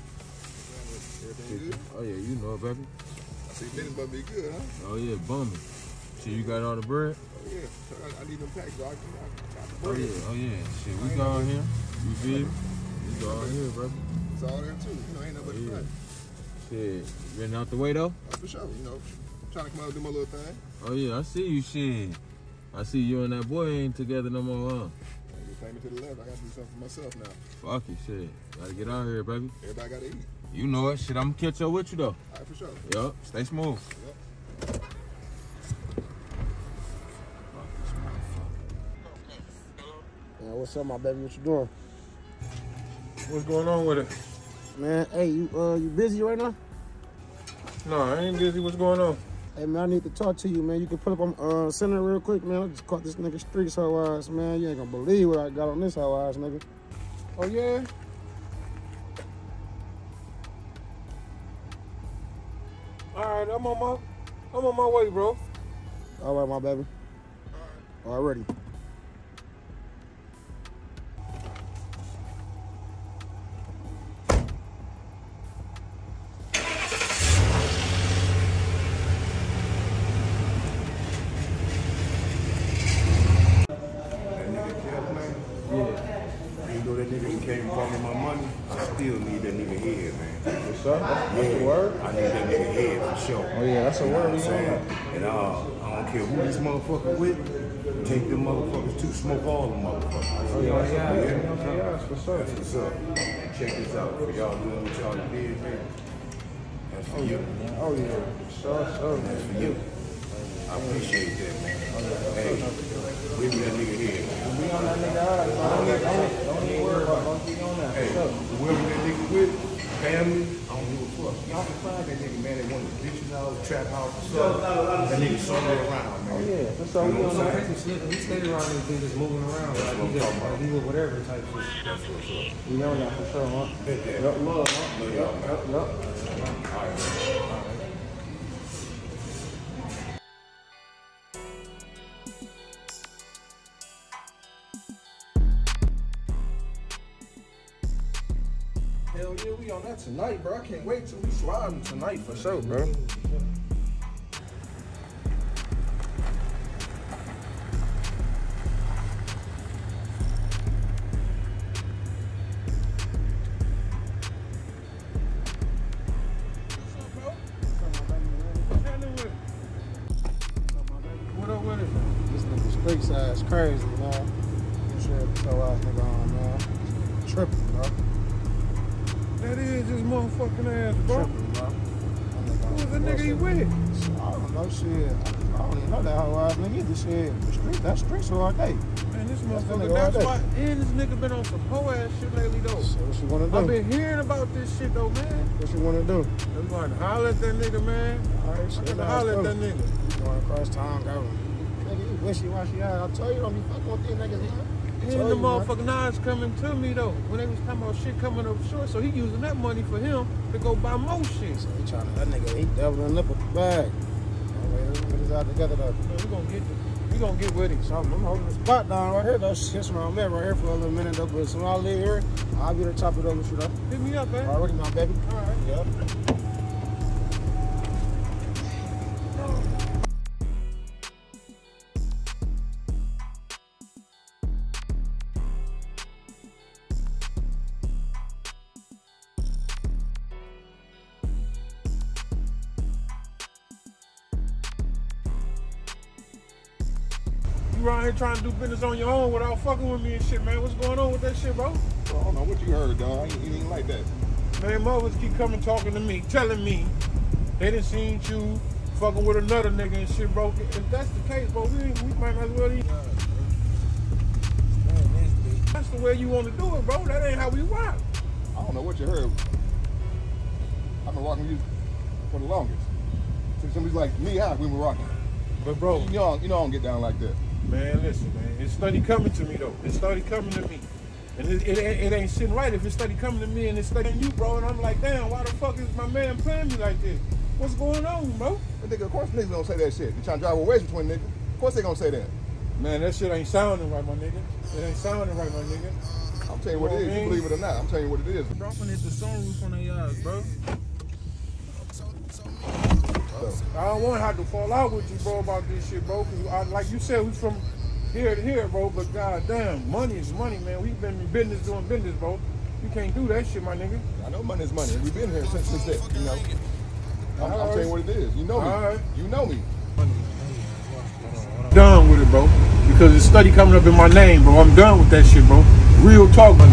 Everything good? Oh yeah, you know, baby. I see business about be good, huh? Oh yeah, bumming. So you got all the bread? Oh, yeah. I, I need them packs, dog. I got the Oh yeah, oh yeah. Shit, we go on here. You feel me? We go on here, brother. It's all there, too. You know, ain't nothing but oh, Yeah. Shit, been out the way though? Oh, for sure. You know, trying to come out and do my little thing. Oh yeah, I see you. Shit, I see you and that boy ain't together no more, huh? You take me to the left. I got to do something for myself now. Fuck it, shit. Gotta get out of here, baby. Everybody got to eat. You know it. Shit, I'm gonna catch up with you though. All right, for sure. Yup. Stay smooth. Yeah, what's up, my baby? What you doing? What's going on with it? Man, hey, you uh, you busy right now? No, I ain't busy. What's going on? Hey, man, I need to talk to you, man. You can pull up on uh, center real quick, man. I just caught this nigga streets hoe ass, man. You ain't gonna believe what I got on this hoe ass, nigga. Oh yeah. All right, I'm on my, I'm on my way, bro. All right, my baby. All right, That nigga Kev, man. Yeah. You know that nigga came and brought me my money. I still need that nigga head, man. What's up? That's yeah. the word? I need that nigga head for sure. Oh, yeah, that's a word, I'm saying? And uh, I don't care who this motherfucker with. Take them motherfuckers to smoke all the motherfuckers. Oh, yeah, yeah, yeah. yeah, for sure. That's what's up. And check this out. For y'all doing what y'all did, man. That's for Oh, you. yeah. Oh, yeah. Sure, sure. That's for you. I appreciate that, man. Hey, give me that nigga head. We on that nigga so don't even, don't, even- don't even worry about it. Don't keep on that. Hey, whoever that nigga with, family, I don't give a fuck. Y'all can find that nigga, man, at one of the bitches house, trap house, or something. That nigga somewhere around, man. Oh, yeah, for sure. You We know on what I'm that. saying? He stayed around these bitches moving around. That's Like, what he I'm just, talking about. like, he with whatever type shit. That's what's up. We on that for sure, huh? Bet that. Yup, love, huh? Love Yup, y'all, man. yup, yup. All right, can't wait till we sliding tonight for sure, bro. Streets all day. Man, this motherfucker, all that's why, and this nigga been on some hoe ass shit lately, though. So what you wanna do? I've been hearing about this shit, though, man. What you wanna do? I'm going to holler at that nigga, man. Alright, I'm gonna holler at that nigga. You going across town, go. Nigga, you wishy-washy ass. I told you don't be fucking with these niggas, man. And the motherfucking Nas coming to me though. When they was talking about shit coming up short, so he using that money for him to go buy more shit. So he trying to, that nigga, he doubling up with the bag. Put this out together though. Man, we gonna get the, we gonna get with him. So I'm, I'm holding the spot down right here though. Shit's around there right here for a little minute though. But as soon as I leave here, I'll be the top it over with you though. Hit me up, man. Already, my baby. All right. Yep. Here trying to do business on your own without fucking with me and shit, man. What's going on with that shit, bro? I don't know what you heard, dog. I ain't, ain't like that. Man, mothers keep coming talking to me, telling me they didn't seen you fucking with another nigga and shit, bro. If that's the case, bro, we, we might as well eat. That's the way you want to do it, bro. That ain't how we rock. I don't know what you heard. I've been rocking with you for the longest. Since somebody's like me, how we been rocking. But bro, you know, you know I don't get down like that. Man, listen, man. It's study coming to me though. It's study coming to me. And it, it, ain't- it ain't sitting right if it's study coming to me and it's studying you, bro. And I'm like, damn, why the fuck is my man playing me like this? What's going on, bro? But nigga, of course niggas don't say that shit. They trying to drive a wedge between niggas. Of course they gonna say that. Man, that shit ain't sounding right, my nigga. It ain't sounding right, my nigga. I'm telling you what it is. You believe it or not, I'm telling you what it is. Dropping it the sunroof on their eyes, bro. I don't want to have to fall out with you, bro, about this shit, bro. Cause I, like you said, we from here to here, bro. But goddamn, money is money, man. We've been in business doing business, bro. You can't do that shit, my nigga. I know money is money. We've been here since since that, you know. I'm, I'm Alright. telling you what it is. You know me. Alright. You know me. I'm done with it, bro. Because it's study coming up in my name, bro. I'm done with that shit, bro. Real talk. Hold on,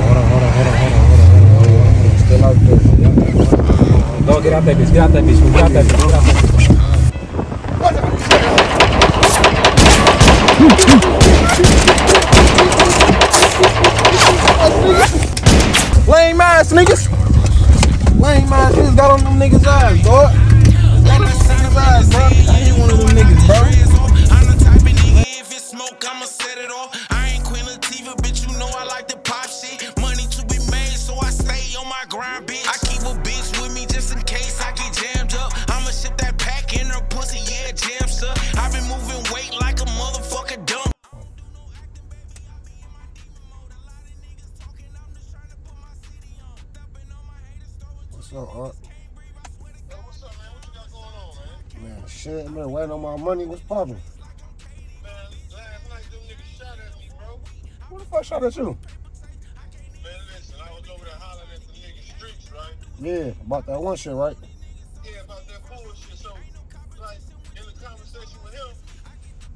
hold on, hold on, hold on, hold on, hold on, hold on, hold on. Still out there. Go, get out that bitch, get out that bitch, get out that bitch, get out that bitch. Lame ass niggas. Lame ass niggas got on them niggas' eyes, boy. Got on them niggas' eyes, bro. I ain't one of them niggas, bro. Man, waiting on my money. What's poppin'? Who the fuck shot at you? Yeah, about that one shit, right? Yeah, about that bullshit. So, like, in the conversation with him,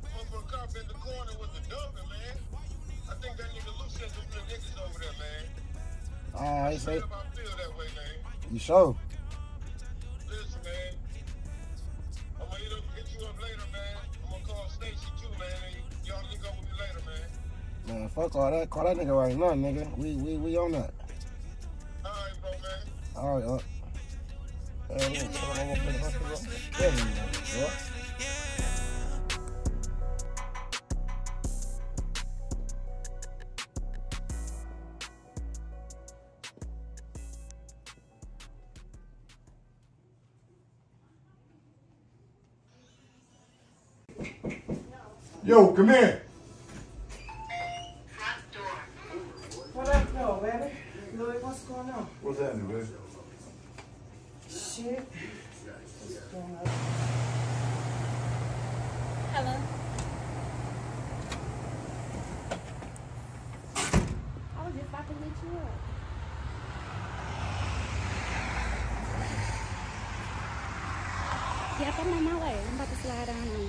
motherfucker cop in the corner with the dumping, man. I think that nigga Luke sent some niggas over there, man. Ah, I say, I feel that way, man. you sure? Man. Fuck all that. Call that nigga right now, nigga. We we we on that. All right, bro, man. All right. Yeah, so I'm gonna put the fuck up. Yeah. Yo, come here. What up, though, baby? Louis, what's going on? What's happening, baby? Shit. What's? Hello. I was just about to hit you up. Yep, I'm on my way. I'm about to slide on you.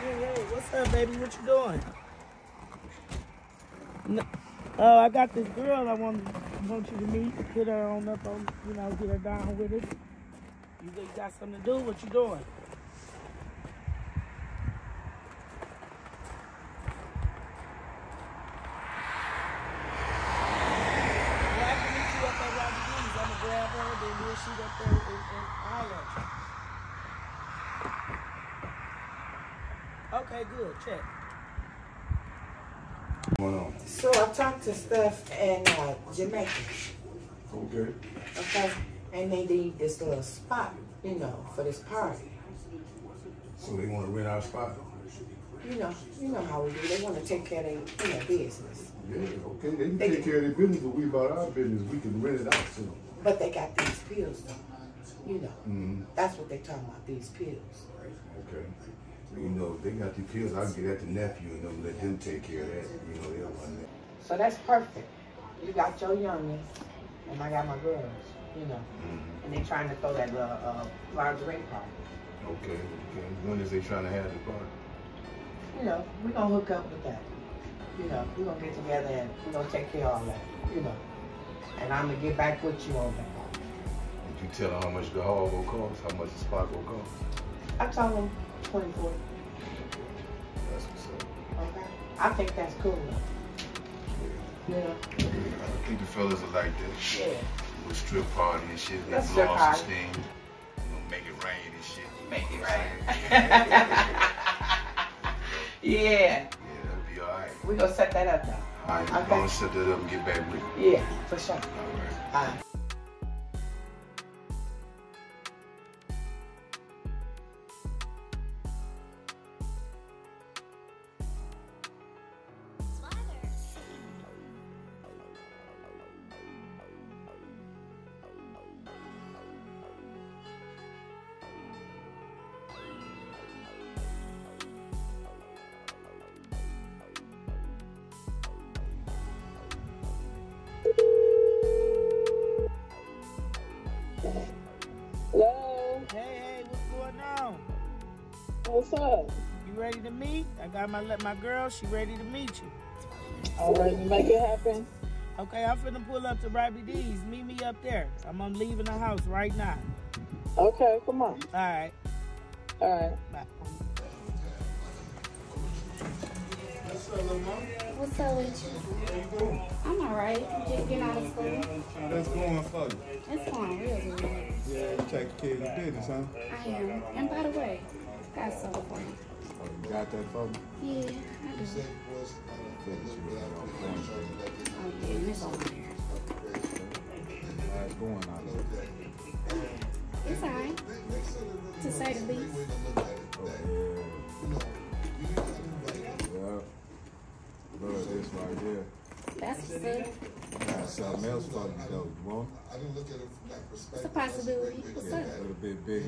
Hey, hey. What's up, baby? What you doing? No, oh, uh, I got this girl I want want you to meet. Get her on up on, you know, get her down with it. You got something to do? What you doing? Well, I can meet you up at Robbie D's. I'm gonna grab her, then we'll shoot up there and, and holler at good. Check. Going. So I talked to Steph and uh, Jamaica, Okay. okay? And they need this little spot, you know, for this party. So they want to rent our spot. You know, you know how we do. They want to take care of their, you know, business. Yeah, okay. They can take care of their business, but we about our business. We can rent it out to them. But they got these pills, though. You know, Mm-hmm. that's what they're talking about, these pills. Okay. You know, if they got the pills, I can get at the nephew and them, let them take care of that. You know, they don't want that. So that's perfect. You got your youngest, and I got my girls, you know. Mm-hmm. And they're trying to throw that little uh, lingerie party. Okay, okay. When is they trying to have the party? You know, we gonna hook up with that. You know, we gonna get together and we gonna take care of all that. You know, and I'm gonna get back with you on that. Did you tell them how much the hall will cost? How much the spot will cost? I told them 24. That's what's up. Okay. I think that's cool. You know. I think the fellas are like that. Yeah. With strip party and shit. They That's blow off some steam. You know, make it rain and shit. Make it rain. Yeah. Yeah, that'll be alright. We gonna set that up now. Alright, I'm gonna set that up and get back with you. Yeah, for sure. Alright. All right. Meet? I got my let my girl. She ready to meet you. All right, you make it happen. Okay, I'm finna pull up to Robbie D's. Meet me up there. I'm, I'm leaving the house right now. Okay, come on. All right. All right. Bye. What's up, little mama? What's up with you? I'm alright. Just getting out of school. That's going for you. It's going real good. Yeah, you taking care of your business, huh? I am. And by the way, got something for you. Oh, you got that for me? Yeah, I do. Finish you with that on point, baby. Oh yeah, it's over there. How's going out there? It's alright. To say the least. Yeah. Look, this right here. That's what's up. Got oh, something else for you, though. You want? It's a possibility. What's up? A little bit big.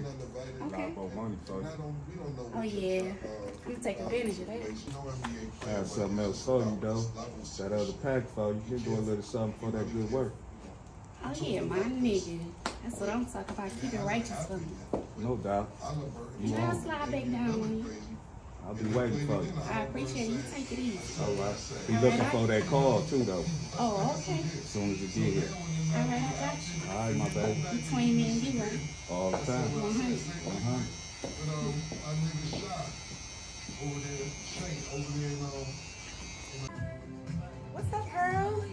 A Okay. lot more money for you. Oh yeah. You take advantage of that. I have something else for you, though. That other pack for you. You can do a little something for that good work. Oh yeah, my nigga. That's what I'm talking about. Keep it righteous for me. No doubt. You I'll want? slide back down on you. I'll be waiting for you. I appreciate it. You take it easy. All right. Be looking for that call, too, though. Oh, okay. As soon as you get here. All right, I got you. All right, my baby. Between me and you, right? All the time. 100. 100. What's up, Earl?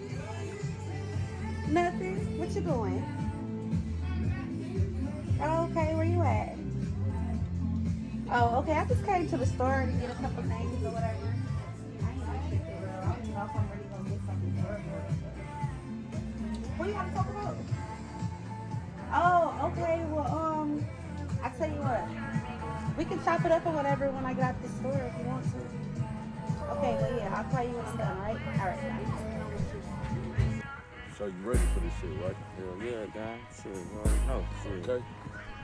Nothing. What you doing? Okay. Where you at? Oh, okay. I just came to the store to get a couple of things or whatever. I ain't gonna shit there, Earl. I don't know if I'm really gonna get something for her. What you want to talk about? Oh, okay. Well, um, I tell you what. We can chop it up or whatever when I get out the store if you want to. Okay, well, yeah, I'll call you when I'm done, right? All right. bye. So you ready for this shit, right? Hell yeah, guy. Shit, you already know. Shit. Okay.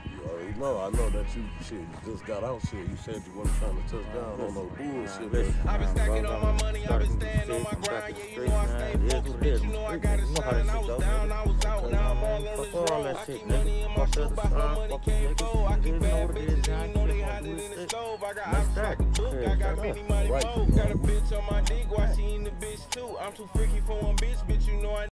You already know. I know that you shit. You just got out shit. You said you wasn't trying to touch down on no bullshit. Listen. I've been stacking all my money, I've been staying on my grind. Yeah, you know I stay focused, bitch. You know I got it shine. I was down, I was out, now I'm all on this road. that shit, uh, nigga. Money in my Fuck shoes, the my money can't go. I niggas. keep You bad know what it is, bitches, John. you know they You hot in the stove. I got Let's ice stack. out the book, I got got many money Right. more. Got a bitch on my dick, why she in the bitch too? I'm too freaky for one bitch, bitch. You know I.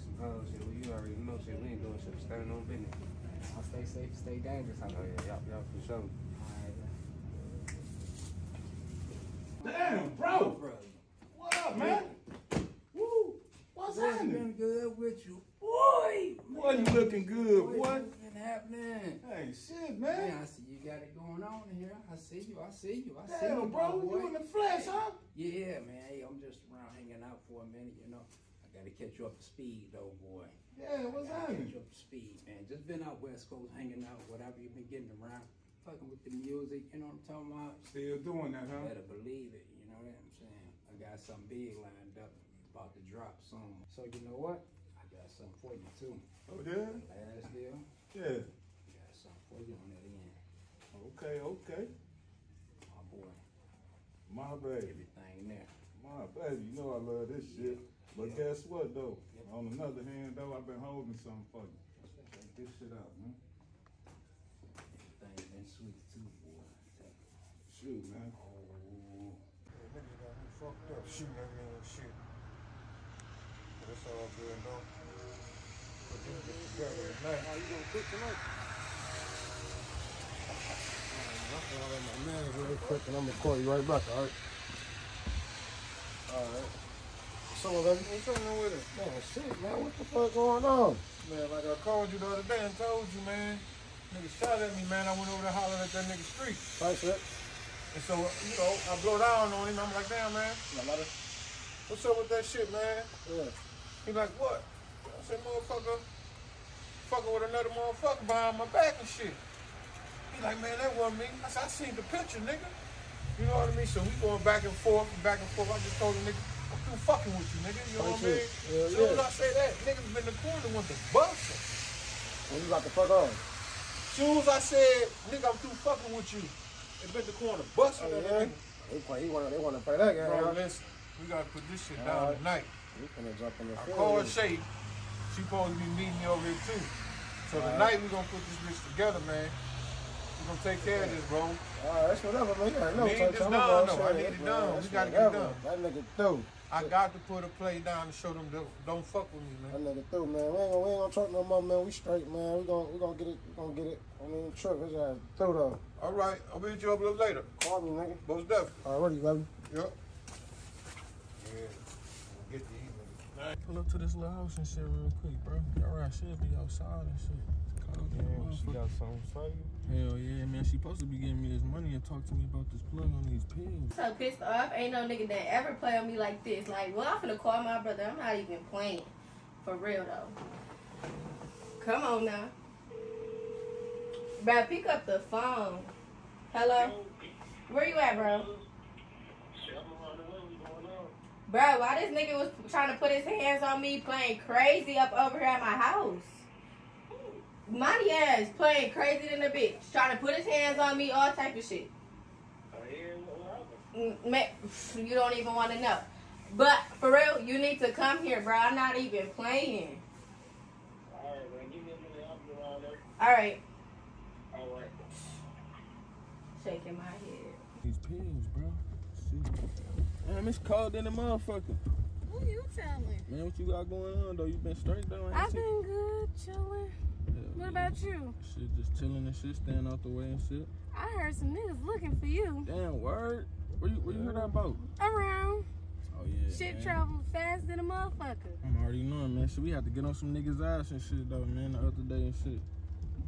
some hoes. Shit, well, you already know shit. We ain't doing shit, standing on business. I'll stay safe, stay dangerous. Oh yeah, y'all, y'all for sure. Damn, bro. What up, man? Woo. What's What's happening? been good with you? Boy! Boy, you looking good, boy. What's been happening? Hey, shit, man. I see you got it going on here. I see you, I see you, I see Damn, you. bro, my boy. you in the flesh, huh? Yeah, man. Hey, I'm just around hanging out for a minute, you know. I gotta catch you up to speed, though, boy. Yeah, what's happening? Catch you up to speed, man. Just been out West Coast hanging out, whatever you've been getting around. Fucking with the music, you know what I'm talking about? Still doing that, huh? Better believe it, you know what I'm saying? I got something big lined up, about to drop soon. So you know what? I got something for you too. Oh, yeah? Last deal. Yeah. I Got something for you on that end. Okay, okay. My boy. My baby. Everything there. My baby, you know I love this shit. But guess what though? On another hand though, I've been holding something for you. Check this shit out, man. Everything been sweet too, boy. Shoot, man. Oh. Niggas got me fucked up shooting at me and shit. But it's all good though. Put this bitch together tonight. How you gonna cook tonight? I'm gonna let my man real quick and I'm gonna call you right back, alright? Alright. So, baby, what's happening with it? Man, shit, man, what the fuck going on? Man, like I called you the other day and told you, man. Nigga shot at me, man. I went over there hollering at that nigga street. Right, shit. And so, you know, I blow down on him. I'm like, damn, man. What's up with that shit, man? Yeah. He like, what? I said, motherfucker, fucking with another motherfucker behind my back and shit. He like, man, that wasn't me. I said, I seen the picture, nigga. You know what I mean? So we going back and forth, back and forth. I just told the nigga, I'm fucking with you, nigga. You know what I mean? Yeah, soon as. I say that, niggas been in the corner want to bust. When you got the fuck on? soon as I said, nigga, I'm through fucking with you, they been in the corner busting Oh, yeah? They, play, he wanna, they wanna play that game, Bro, huh? listen, we gotta put this shit All down right. tonight. We finna jump in the I field. called Shay. She supposed to be meeting me over here too. So All right. tonight we gonna put this bitch together, man. We gonna take care of this, bro. All right, that's whatever, man. Already know need this done, though. I need it done. We gotta get done. That nigga through. I got to put a play down to show them don't, don't fuck with me, man. That nigga through, man. We ain't gonna, we ain't gonna truck no more, man. We straight, man. We gonna, we gonna get it, we gonna get it. I mean, truck his ass through though. All right, I'll meet you up a little later. Call me, nigga. Most definitely. Already, baby. Yep. Yeah, we'll get the evening. Pull up to this little house and shit real quick, bro. All right, she'll be outside and shit. It's cold as a motherfucker. got something for you? Hell yeah, man. She supposed to be giving me this money and talk to me about this plug on these pills. So pissed off. Ain't no nigga that ever play on me like this. Like, well, I'm finna call my brother. I'm not even playing. For real though. Come on now. Bro, pick up the phone. Hello? Where you at, bro? Bro, why this nigga was trying to put his hands on me playing crazy up over here at my house? Money ass playing crazy than a bitch. Trying to put his hands on me, all type of shit. Mm, You don't even want to know. But for real, you need to come here, bro. I'm not even playing. All right. All right. Shaking my head. These pills, bro. Shit. Damn, it's cold in the motherfucker. Who you telling? Man, what you got going on though? You been straight though? I've been good, chilling. What about you? Shit, just chilling and shit, staying out the way and shit. I heard some niggas looking for you. Damn, word. Where you, where you heard that about? Around. Oh yeah. Shit man. travel fast than a motherfucker. I'm already knowing, man. Shit, we had to get on some niggas' ass and shit though, man, the other day and shit.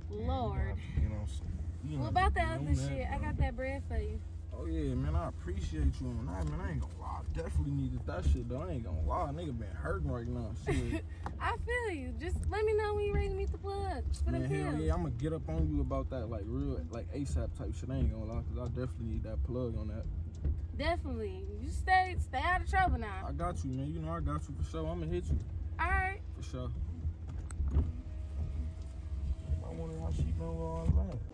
Lord. You know, some, you know, What about know, other man. shit? I got that bread for you. Oh yeah, man, I appreciate you man. I ain't gonna lie I definitely needed that shit though. I ain't gonna lie, nigga been hurting right now. Shit. I feel you. Just let me know when you ready to meet the plug for the Man, hell yeah, I'm gonna get up on you about that like real, like ASAP type shit. I ain't gonna lie, cause I definitely need that plug on that. Definitely. You stay stay out of trouble now. I got you, man. You know I got you for sure. I'm gonna hit you All right. for sure. I wonder how she know all that.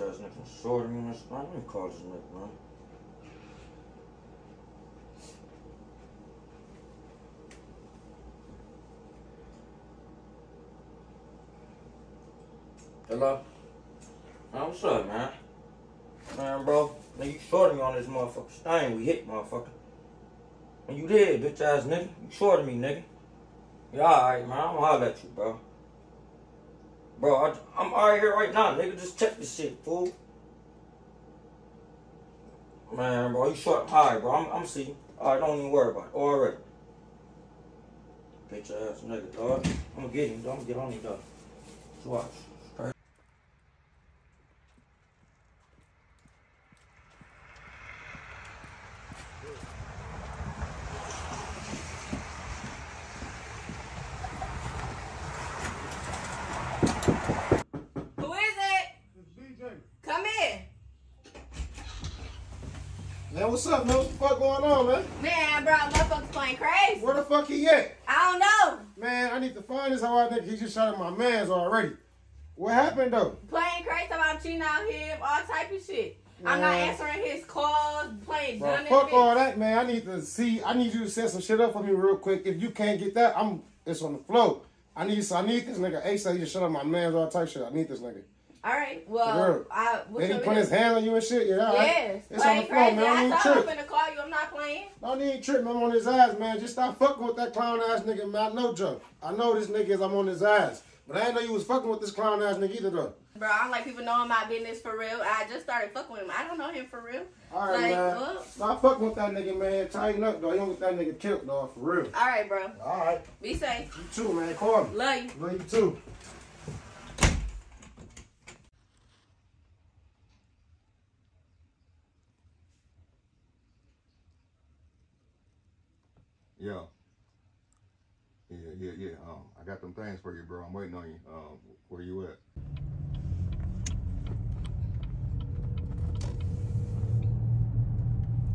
Ass nigga shorter me, man. Let me call this nigga, man. Hello? Man, what's up, man? Man, bro, nigga, you shorted me on this motherfucker stain. We hit, motherfucker. And you did, bitch ass nigga. You shorted me, nigga. Yeah, alright, man. I'm gonna holler at you, bro. Bro, I, I'm alright here right now, nigga. Just check this shit, fool. Man, bro, you short. Alright, bro. I'm, I'm see. you. Alright, don't even worry about it. All right, Already. Bitch ass nigga, dog. I'm gonna get him, dog. I'm gonna get on him, dog. Just watch. Okay? Who is it? Come in. Man, what's up, man? What the fuck going on, man? Man, bro, motherfuckers playing crazy. Where the fuck he at? I don't know. Man, I need to find this how I think he just shot at my mans already. What happened though? Playing crazy about cheating on him, all type of shit. I'm not answering his calls, playing Bro, dumb fuck all that, man. I need to see. I need you to set some shit up for me real quick. If you can't get that, I'm. It's on the flow. I need. I need this nigga. ASAP. He just shut up my man's all type shit. I need this nigga. All right, well. I. Then he put his hand on you and shit. Yeah, all right. Yes, It's on the floor, crazy. man. I I don't told need I'm trip. finna call you. I'm not playing. Don't need trip. I'm on his ass, man. Just stop fucking with that clown ass nigga, man. I know Joe. I know this nigga is. I'm on his ass. But I didn't know you was fucking with this clown ass nigga either, though. Bro, I don't like people knowing my business for real. I just started fucking with him. I don't know him for real. All right, like, man. Stop fucking with that nigga, man. Tighten up, though. You don't get that nigga killed, dog. For real. all right, bro. All right. Be safe. You too, man. Call me. Love you. Love you too. Yeah. Yeah, yeah, yeah. Um, I got them things for you, bro. I'm waiting on you. Um, where you at?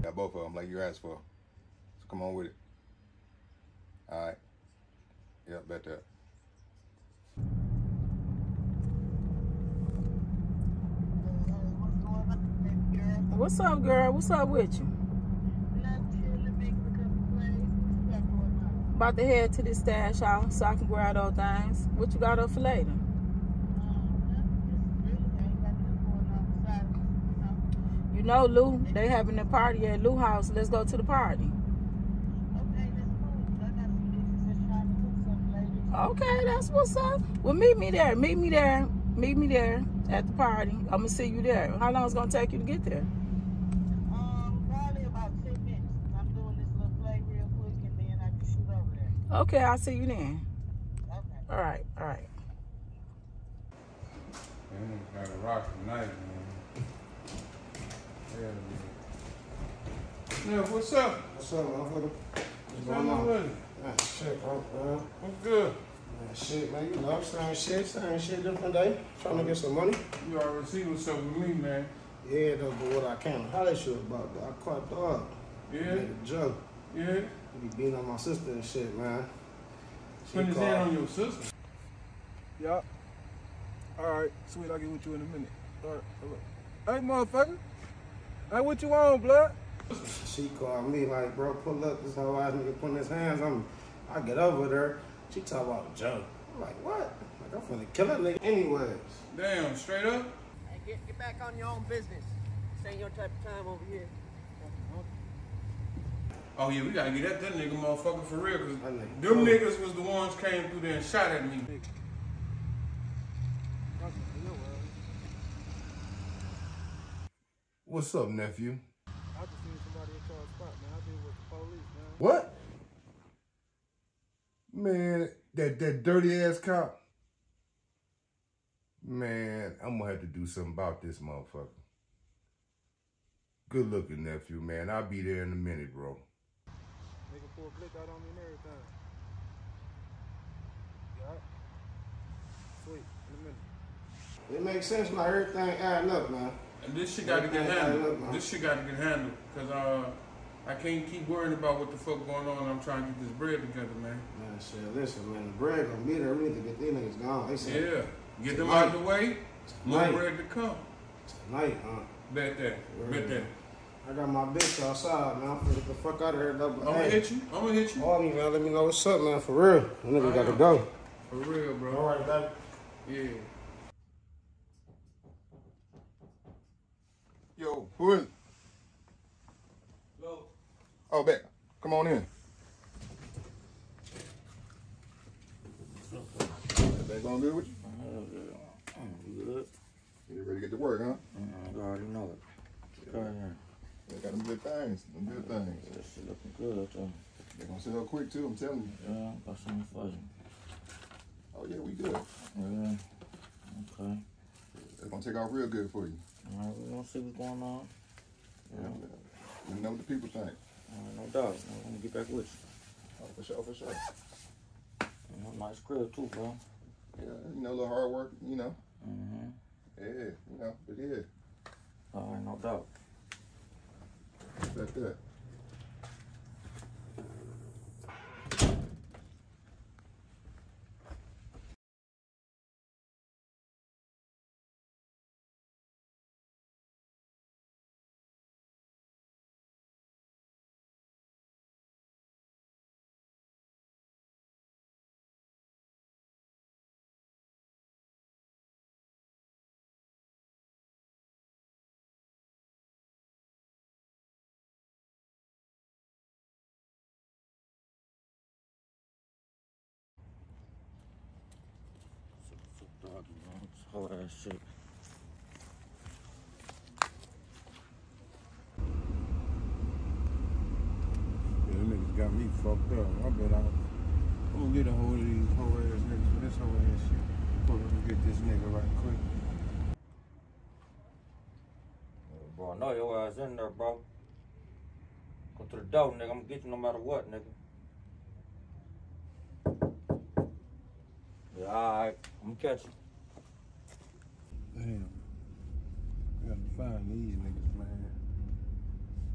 Got both of them, like you asked for. So come on with it. All right. Yep, bet that. What's up, girl? What's up with you? About to head to the stash house so I can grab those things. What you got up for later? You know, Lou, they having a party at Lou house. Let's go to the party. Okay, that's what's up. Well, meet me there. Meet me there. Meet me there at the party. I'm gonna see you there. How long is it gonna take you to get there? Okay, I'll see you then. All right, all right. Man, got a rock tonight, man. Yeah, man. what's up? What's up, motherfucker? What's going on with it? Man, shit, bro. Man. What's good? Man, shit, man. You know, same shit, same shit, different day. Trying to get some money. You already see what's up with me, man. Yeah, though, but what I can't holler shit about, though. I caught dog. Yeah? Nigga Joe. Yeah? He be beating on my sister and shit, man. She Put his called- hand on your sister. Yup. All right, sweet. I'll get with you in a minute. All right, hold up. Hey, motherfucker. Hey, what you on, blood? She called me like, bro, pull up. This whole ass nigga putting his hands on me. I get over there. She talk about Joe. I'm like, what? Like, I'm finna kill that nigga anyways. Damn, straight up? Hey, get, get back on your own business. This ain't your type of time over here. Oh yeah, we gotta get at that nigga motherfucker for real, cause them niggas was the ones came through there and shot at me. What's up, nephew? I just seen somebody at your spot, man. I did with the police, man. What? Man, that that dirty ass cop. Man, I'm gonna have to do something about this motherfucker. Good looking, nephew, man. I'll be there in a minute, bro. Nigga pull a blick out on me and everything. You alright? Sweet, in a minute. It makes sense like everything adding up, man. And this shit got to get Everything adding handled. up, man. This shit got to get handled. Because uh, I can't keep worrying about what the fuck going on. I'm trying to get this bread together, man. Man, shit, listen, man, the bread gonna be there. We need to get these niggas gone. They said, Yeah. Get them tonight. out of the way. More Tonight. bread to come. Tonight, huh? Bet that. Bet that. I got my bitch outside, man. I'm finna get the fuck out of here, though. I'ma hit you. I'ma hit you. Call me, man. Let me know what's up, man. For real. That nigga gotta go. For real, bro. All right, baby. Yeah. Yo, who is it? Oh, Beck, come on in. Everything going good with you? Good. You ready to get to work, huh? Uh-uh. I already know it. Go ahead. They got them good things, them good things. That shit looking good, though. They're gonna sell quick too, I'm telling you. Yeah, got for you. Oh yeah, we good. Yeah. Okay. It's gonna take off real good for you. All right, we're gonna see what's going on. Yeah. You know what the people think. Right, no doubt. I'm gonna get back with you. Oh, for sure, for sure. You know, nice crib too, bro. Yeah, you know, a little hard work, you know. Mm-hmm. Yeah, you know, but yeah, All right, no doubt. That. Doggy, whole ass shit. Yeah, them niggas got me fucked up. I bet I, I'm gonna get a hold of these whole ass niggas for this whole ass shit. Up and get this nigga right quick. Bro, I know your ass in there, bro. Go to the door, nigga. I'm gonna get you no matter what, nigga. Yeah, alright. I'm gonna catch you. Damn. I gotta find these niggas, man.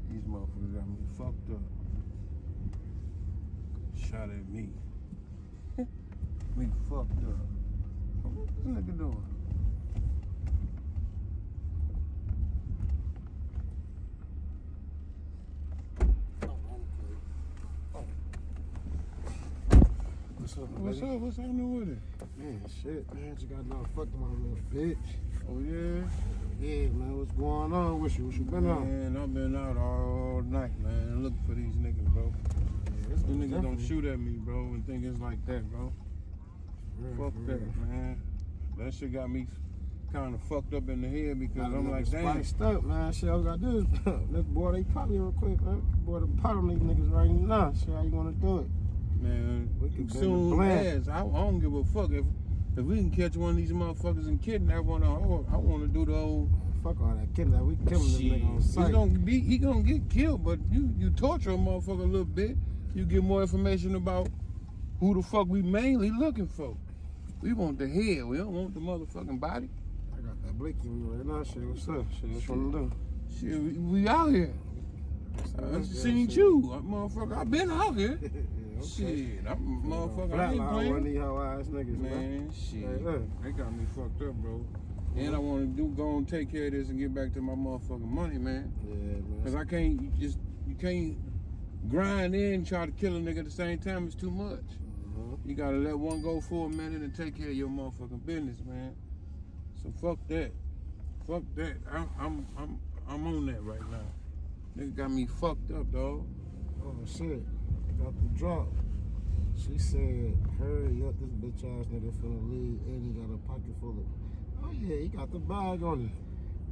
These motherfuckers got me fucked up. Shot at me. me fucked up. What this nigga doing? What's up, man? What's up? What's happening with it? Man, shit, man. Just got done fucking my little bitch. Oh, yeah? Yeah, man. What's going on with you? What you been on? Man, I've been out all night, man, looking for these niggas, bro. it's These niggas don't shoot at me, bro, and think it's like that, bro. Real, Fuck that, man. That shit got me kind of fucked up in the head because I'm like, damn. Spiced up, man. Shit, all I gotta do is, this boy, they pop you real quick, man. Boy, the pot on these niggas right now. Shit, how you wanna do it? Man, We can soon as I, I don't give a fuck if if we can catch one of these motherfuckers and kidnap one. I, I want to do the whole. Fuck all that kidnap. We killing this nigga on He's sight. gonna be he gonna get killed, but you you torture a motherfucker a little bit. You get more information about who the fuck we mainly looking for. We want the head. We don't want the motherfucking body. I got that blicky right now. Shit, what's up? Shit, what's gonna do? Shit, we, we out here. I seen you, motherfucker. I been out here. Shit, I'm motherfucker. I ain't one of playing. hoe ass niggas, man. Shit. Hey, look. They got me fucked up, bro. And I want to do go and take care of this and get back to my motherfucking money, man. Yeah, man. Cause I can't you just you can't grind in and try to kill a nigga at the same time. It's too much. Uh-huh. You gotta let one go for a minute and take care of your motherfucking business, man. So fuck that. Fuck that. I'm I'm I'm I'm on that right now. Nigga got me fucked up, dog. Oh shit, got the drop. She said, hurry up, this bitch ass nigga finna leave and he got a pocket full of. Oh yeah, he got the bag on him.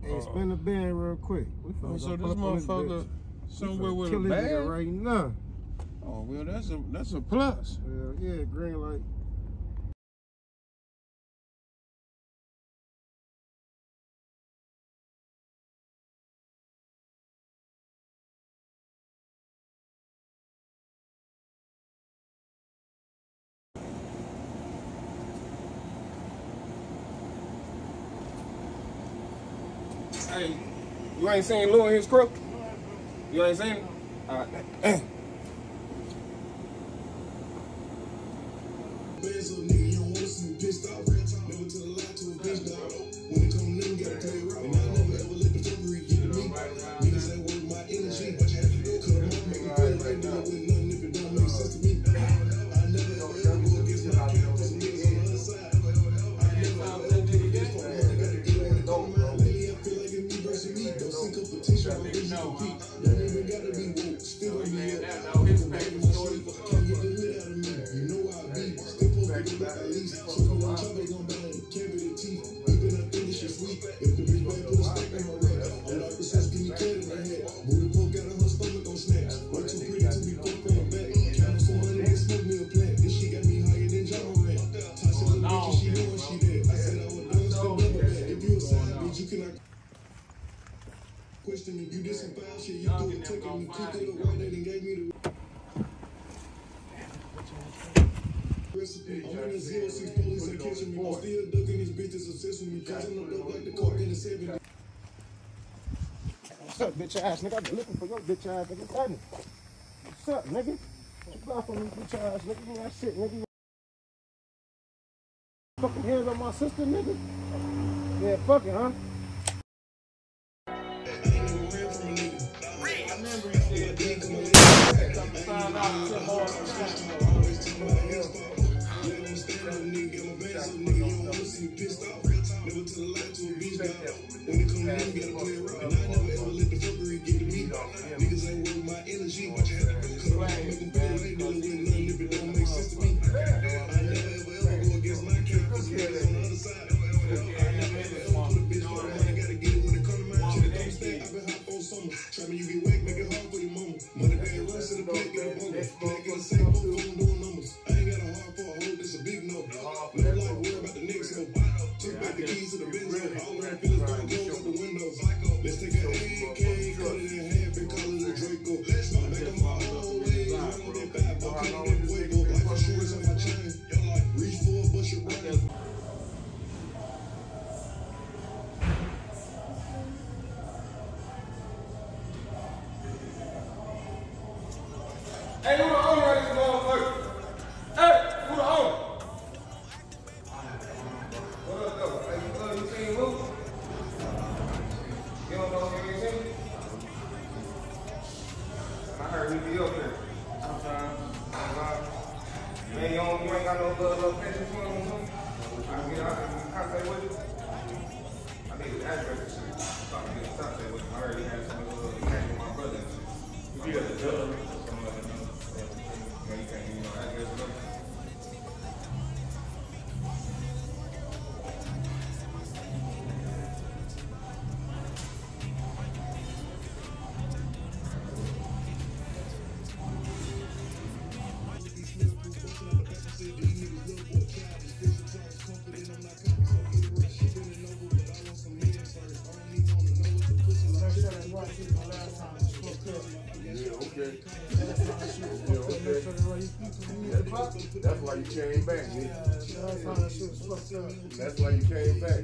Hey, Uh-oh. spin the band real quick. We finna Oh, so this pull up on motherfucker somewhere with a bag? right now. Oh well, that's a that's a plus. Hell yeah, green light. You ain't seen Lou and his crook? You ain't seen it? All right. ass nigga. I've been looking for your bitch ass nigga. What's up, nigga? Keep off on me, bitch ass nigga. You me that shit, nigga. Fucking hands on my sister, nigga. Yeah, fuck it, huh? That's why you came back. That's why you came back.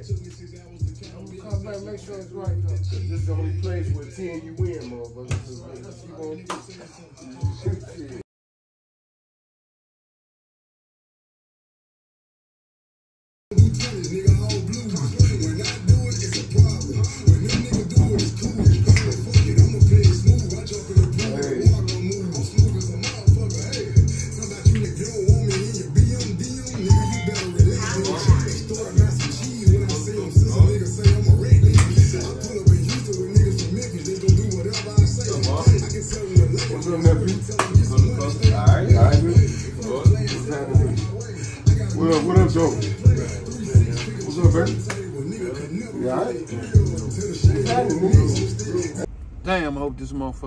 Come back, make sure it's right, though. This is the only place where 10 you win, motherfucker.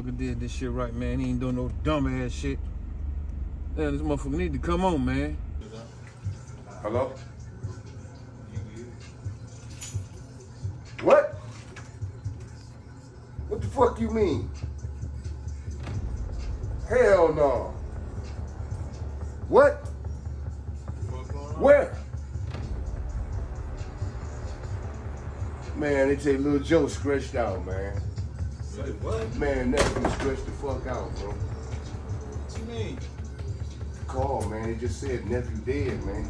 motherfucker did this shit right, man. He ain't doing no dumbass shit. Man, this motherfucker need to come on, man. Hello? What? What the fuck you mean? Hell no. What? Where? Man, they take little Joe scratched out, man. Say what? Man, nephew stretched the fuck out, bro. What you mean? Call, man. They just said nephew dead, man.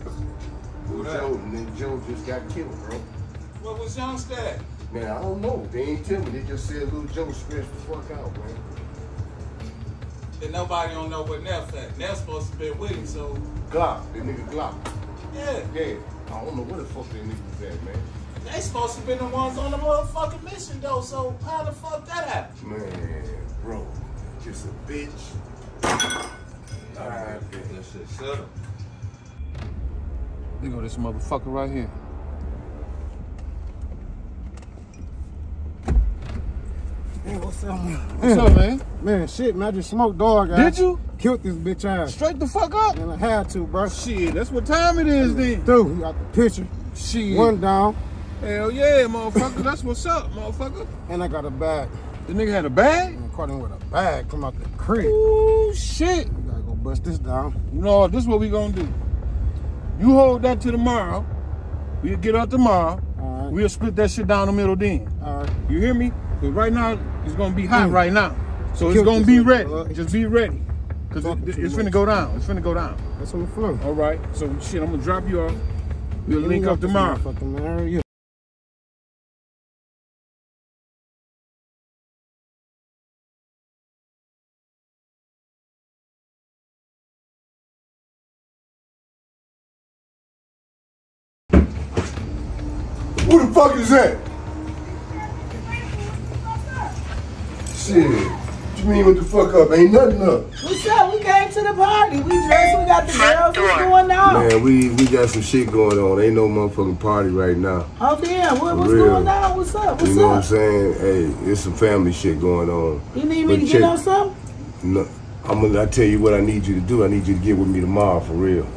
Lil that? Joe, and then Joe just got killed, bro. What was Young's dad? Man, I don't know. They ain't tell me. They just said Lil Joe stretched the fuck out, man. And nobody don't know what Neff at. Neff's supposed to be with him, so Glock, the nigga Glock. yeah. Yeah. I don't know where the fuck that nigga was at, man. They supposed to be the ones on the motherfucking mission though, so how the fuck that happened? Man, bro, just a bitch. Alright, that shit settled. Look at this motherfucker right here. Hey, what's up, man? What's up, man? Man, shit, man, I just smoked dog. Did you? Killed this bitch ass. Straight the fuck up. And I had to, bro. Shit, that's what time it is then. Dude, you got the picture. Shit. One down. Hell yeah, motherfucker. That's what's up, motherfucker. And I got a bag. The nigga had a bag? And caught him with a bag from out the crib. Ooh, shit. We gotta go bust this down. You know? This is what we gonna do. You hold that to tomorrow. We'll get up tomorrow. Alright. We'll split that shit down the middle then. Alright. You hear me? Because right now, it's gonna be hot Mm. right now. So it's gonna be ready. blood. Just be ready. Because it, it's much. finna go down. It's finna go down. That's on the floor. All right. So shit, I'm gonna drop you off. We'll You link up tomorrow. Fuck is that? Shit. What you mean what the fuck up? Ain't nothing up. What's up? We came to the party. We dressed. We got the girls. What's going on? Man, we, we got some shit going on. Ain't no motherfucking party right now. Oh damn! What, what's For real. going on? What's up? What's you know what I'm saying? Hey, it's some family shit going on. You need me But to get on something? No, I'm gonna I tell you what I need you to do. I need you to get with me tomorrow for real.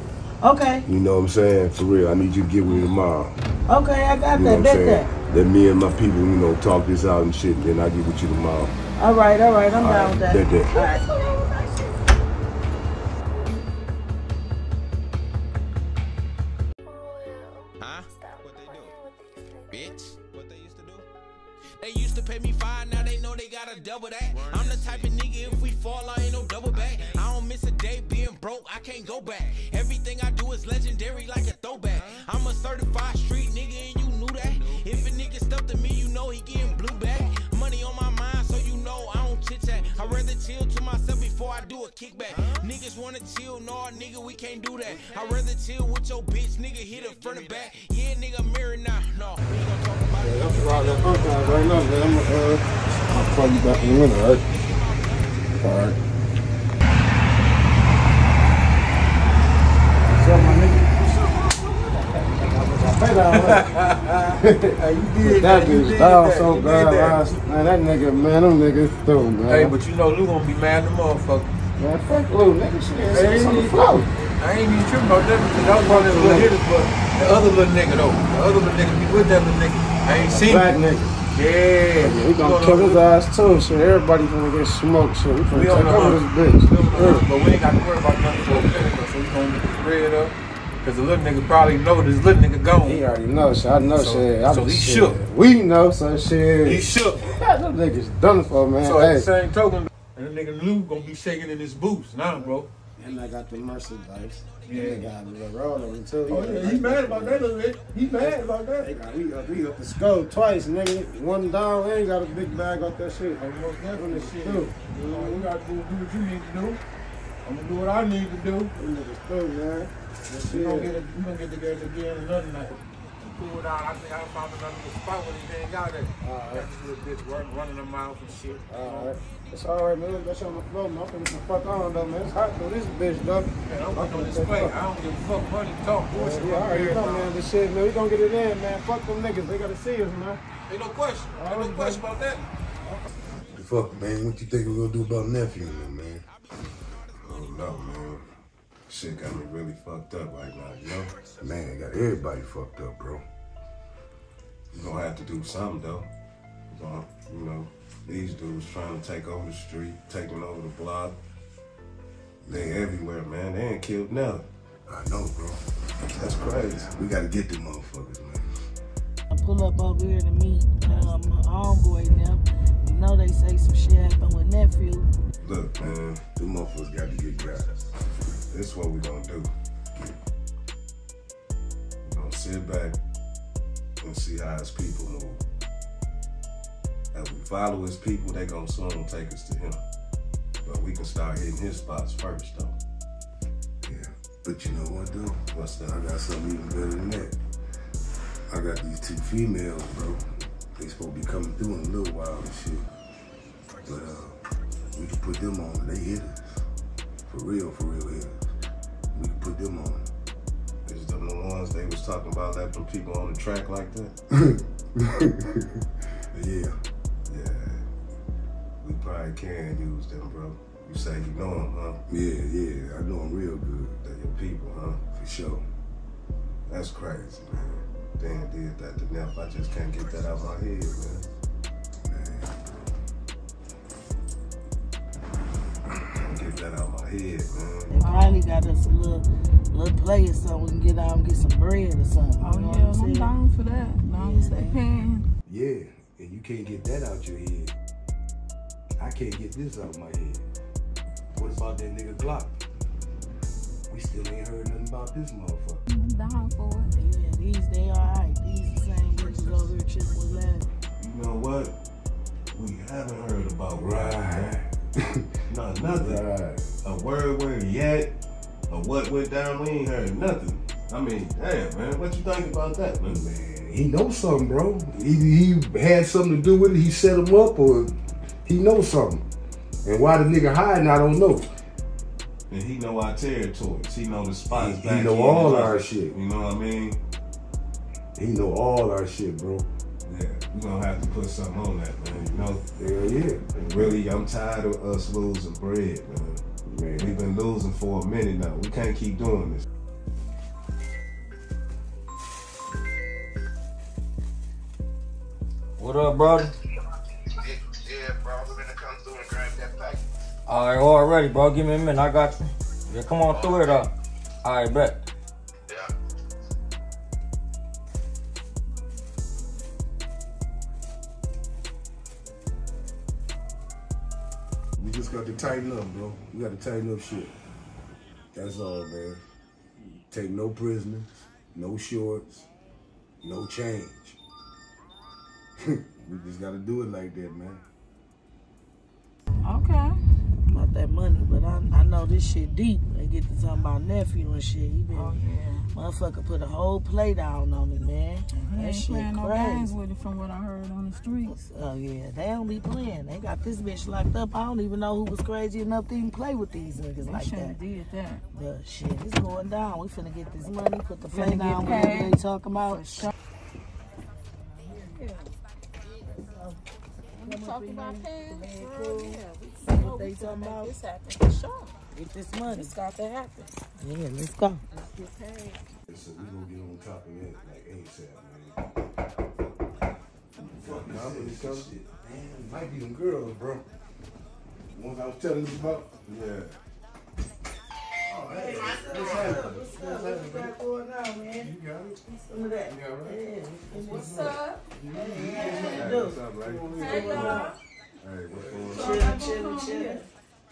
Okay. You know what I'm saying? For real. I need you to get with me tomorrow. Okay, I got You know that. what I'm Bet saying? that. Let me and my people, you know, talk this out and shit, then I'll get with you tomorrow. All right, all right. I'm All down right, with that. bet that. All right. Huh? What they do? Bitch? What they used to do? They used to pay me five, now they know they gotta double that. I'm the type of nigga, if we fall, I ain't no double back. I don't miss a day being broke, I can't go back. Certified street nigga, and you knew that. If a nigga stuff to me, you know he getting blue back. Money on my mind, so you know I don't chit chat. I'd rather chill to myself before I do a kickback. Niggas wanna chill, no, nigga, we can't do that. I'd rather chill with your bitch, nigga, hit her front and back. Yeah, nigga, mirror now. No, we ain't talk about it. I'm right that contact right now, man. I'm gonna, uh, I'll call you back in a minute, all right? All right. What's up, my nigga? hey, you did that bitch that, so bad that. man. That nigga, man, them niggas through, man. Hey, but you know Lou gonna be mad at the motherfucker. Man, fuck Lou, nigga. Shit, Hey, it's on the floor. I ain't even tripping about that because I was one of the little hitters, but the other little nigga though, the other little nigga be with that little nigga. I ain't seen Black him. nigga. Yeah, We gonna kill his ass too, so everybody gonna get smoked, so we gonna on take over this bitch. We on the hunt, But we ain't got to worry about nothing for a minute, so we gonna get the bread up. Cause the little nigga probably know this little nigga gone. He already knows, shit. I know So- shit. I so he shit. shook. We know, so shit. He shook. Them niggas done for, man. So at hey. the same token, and the nigga Lou gonna be shaking in his boots now, bro. And I got the merchandise. Yeah. They got the roll on too. Oh yeah, he mad about that little bit. He mad about that. They got, we, up, we up the skull twice, nigga. One down, ain't got a big bag off that shit. Oh, most definitely shit. Too. You know, we gotta do, do what you need to do. I'm gonna do what I need to do. Them niggas through, man. We gonna get it, we gonna get together again another night. It out. I think I found another spot where he ain't got it. Got this little bitch run, running them mouth and shit. Alright. It's alright, man. Let's on the floor, man. I'm finna get the fuck on, though, man. It's hot through this bitch, though. Man, I'm on this play. I don't give a fuck money talk bullshit. Yeah, I already know, man. This shit, man. We gonna get it in, man. Fuck them niggas. They gotta see us, man. Ain't no question. Ain't no question about that. Fuck, man? What you think we gonna do about nephew, man? I don't know, man. Shit got me really fucked up right now, you know? Man, it got everybody fucked up, bro. You're gonna have to do something though. You gonna, you know, these dudes trying to take over the street, taking over the block. They everywhere, man. They ain't killed nothing. I know, bro. That's crazy. We gotta get them motherfuckers, man. I pull up over here to meet um, my homeboy and them. You know they say some shit happened with nephew. Look, man, them motherfuckers got to get got. This is what we're gonna do. We're gonna sit back and see how his people move. As we follow his people, they gonna soon take us to him. But we can start hitting his spots first, though. Yeah, but you know what though? What's that? I got something even better than that. I got these two females, bro. They supposed to be coming through in a little while and shit. But uh, we can put them on. They hit us. For real, for real hit us. We can put them on. Is them the ones they was talking about letting them people on the track like that? yeah. Yeah. We probably can use them, bro. You say you know them, huh? Yeah, yeah. I know them real good. They're your people, huh? For sure. That's crazy, man. Dan did that to Neff. I just can't get that out of my head, man. Head, man. They probably got us a little, little play or something. We can get out and get some bread or something. Oh, you know yeah, what I'm I'm down for that. As long as they paying. Yeah, and you can't get that out your head. I can't get this out of my head. What about that nigga Glock? We still ain't heard nothing about this motherfucker. I'm down for it. Yeah, these, they alright. These the same bitches over here chilling with last. You know what? We haven't heard about Ryan. Right. No, nothing. Right. A word where he at, or what went down, we ain't heard nothing. I mean, damn, man, what you think about that, man? Man, he knows something, bro. Either he had something to do with it, he set him up, or he knows something. And why the nigga hiding, I don't know. And he know our territories. He know the spots He- he know in all our shit. You know what I mean? He know all our shit, bro. Yeah, we gonna have to put something on that, man. You know? Hell yeah. And really, I'm tired of us losing bread, man. Man. We've been losing for a minute now. We can't keep doing this. What up, brother? Yeah, bro, I'm gonna come through and grab that pack. Alright, already, bro. Give me a minute. I got you. Yeah, come on through it up. Alright, bet. Just got to tighten up, bro. We got to tighten up shit. That's all, man. Take no prisoners, no shorts, no change. we just got to do it like that, man. Okay. About that money, but I, I know this shit deep. They get to talking about nephew and shit. He been, Oh, yeah. Motherfucker put a whole play down on me, man. He That ain't shit playing no games crazy. with it from what I heard on the streets. Oh yeah, they don't be playing. They got this bitch locked up. I don't even know who was crazy enough to even play with these niggas They like shouldn't that. did that. But shit, it's going down. We finna get this money, put the Finna play get down, paid. whatever they talking about. We talking about paying? cool. Yeah, See we what they we finna talking make about? This happen for sure. Get this money. It's got to happen. Yeah, let's go. Let's get paid. So we gonna get on top of that like ASAP, man. Fuck, company coming. Man, might be them girls, bro. The ones I was telling you about. Yeah. Oh, hey, what's happening? What's happening? going on, man? You got it. Some of that. You got it. Yeah. What's up? Hey, what's up, right? Hey, y'all. Hey, what's going Chillin', on? chillin', chillin'.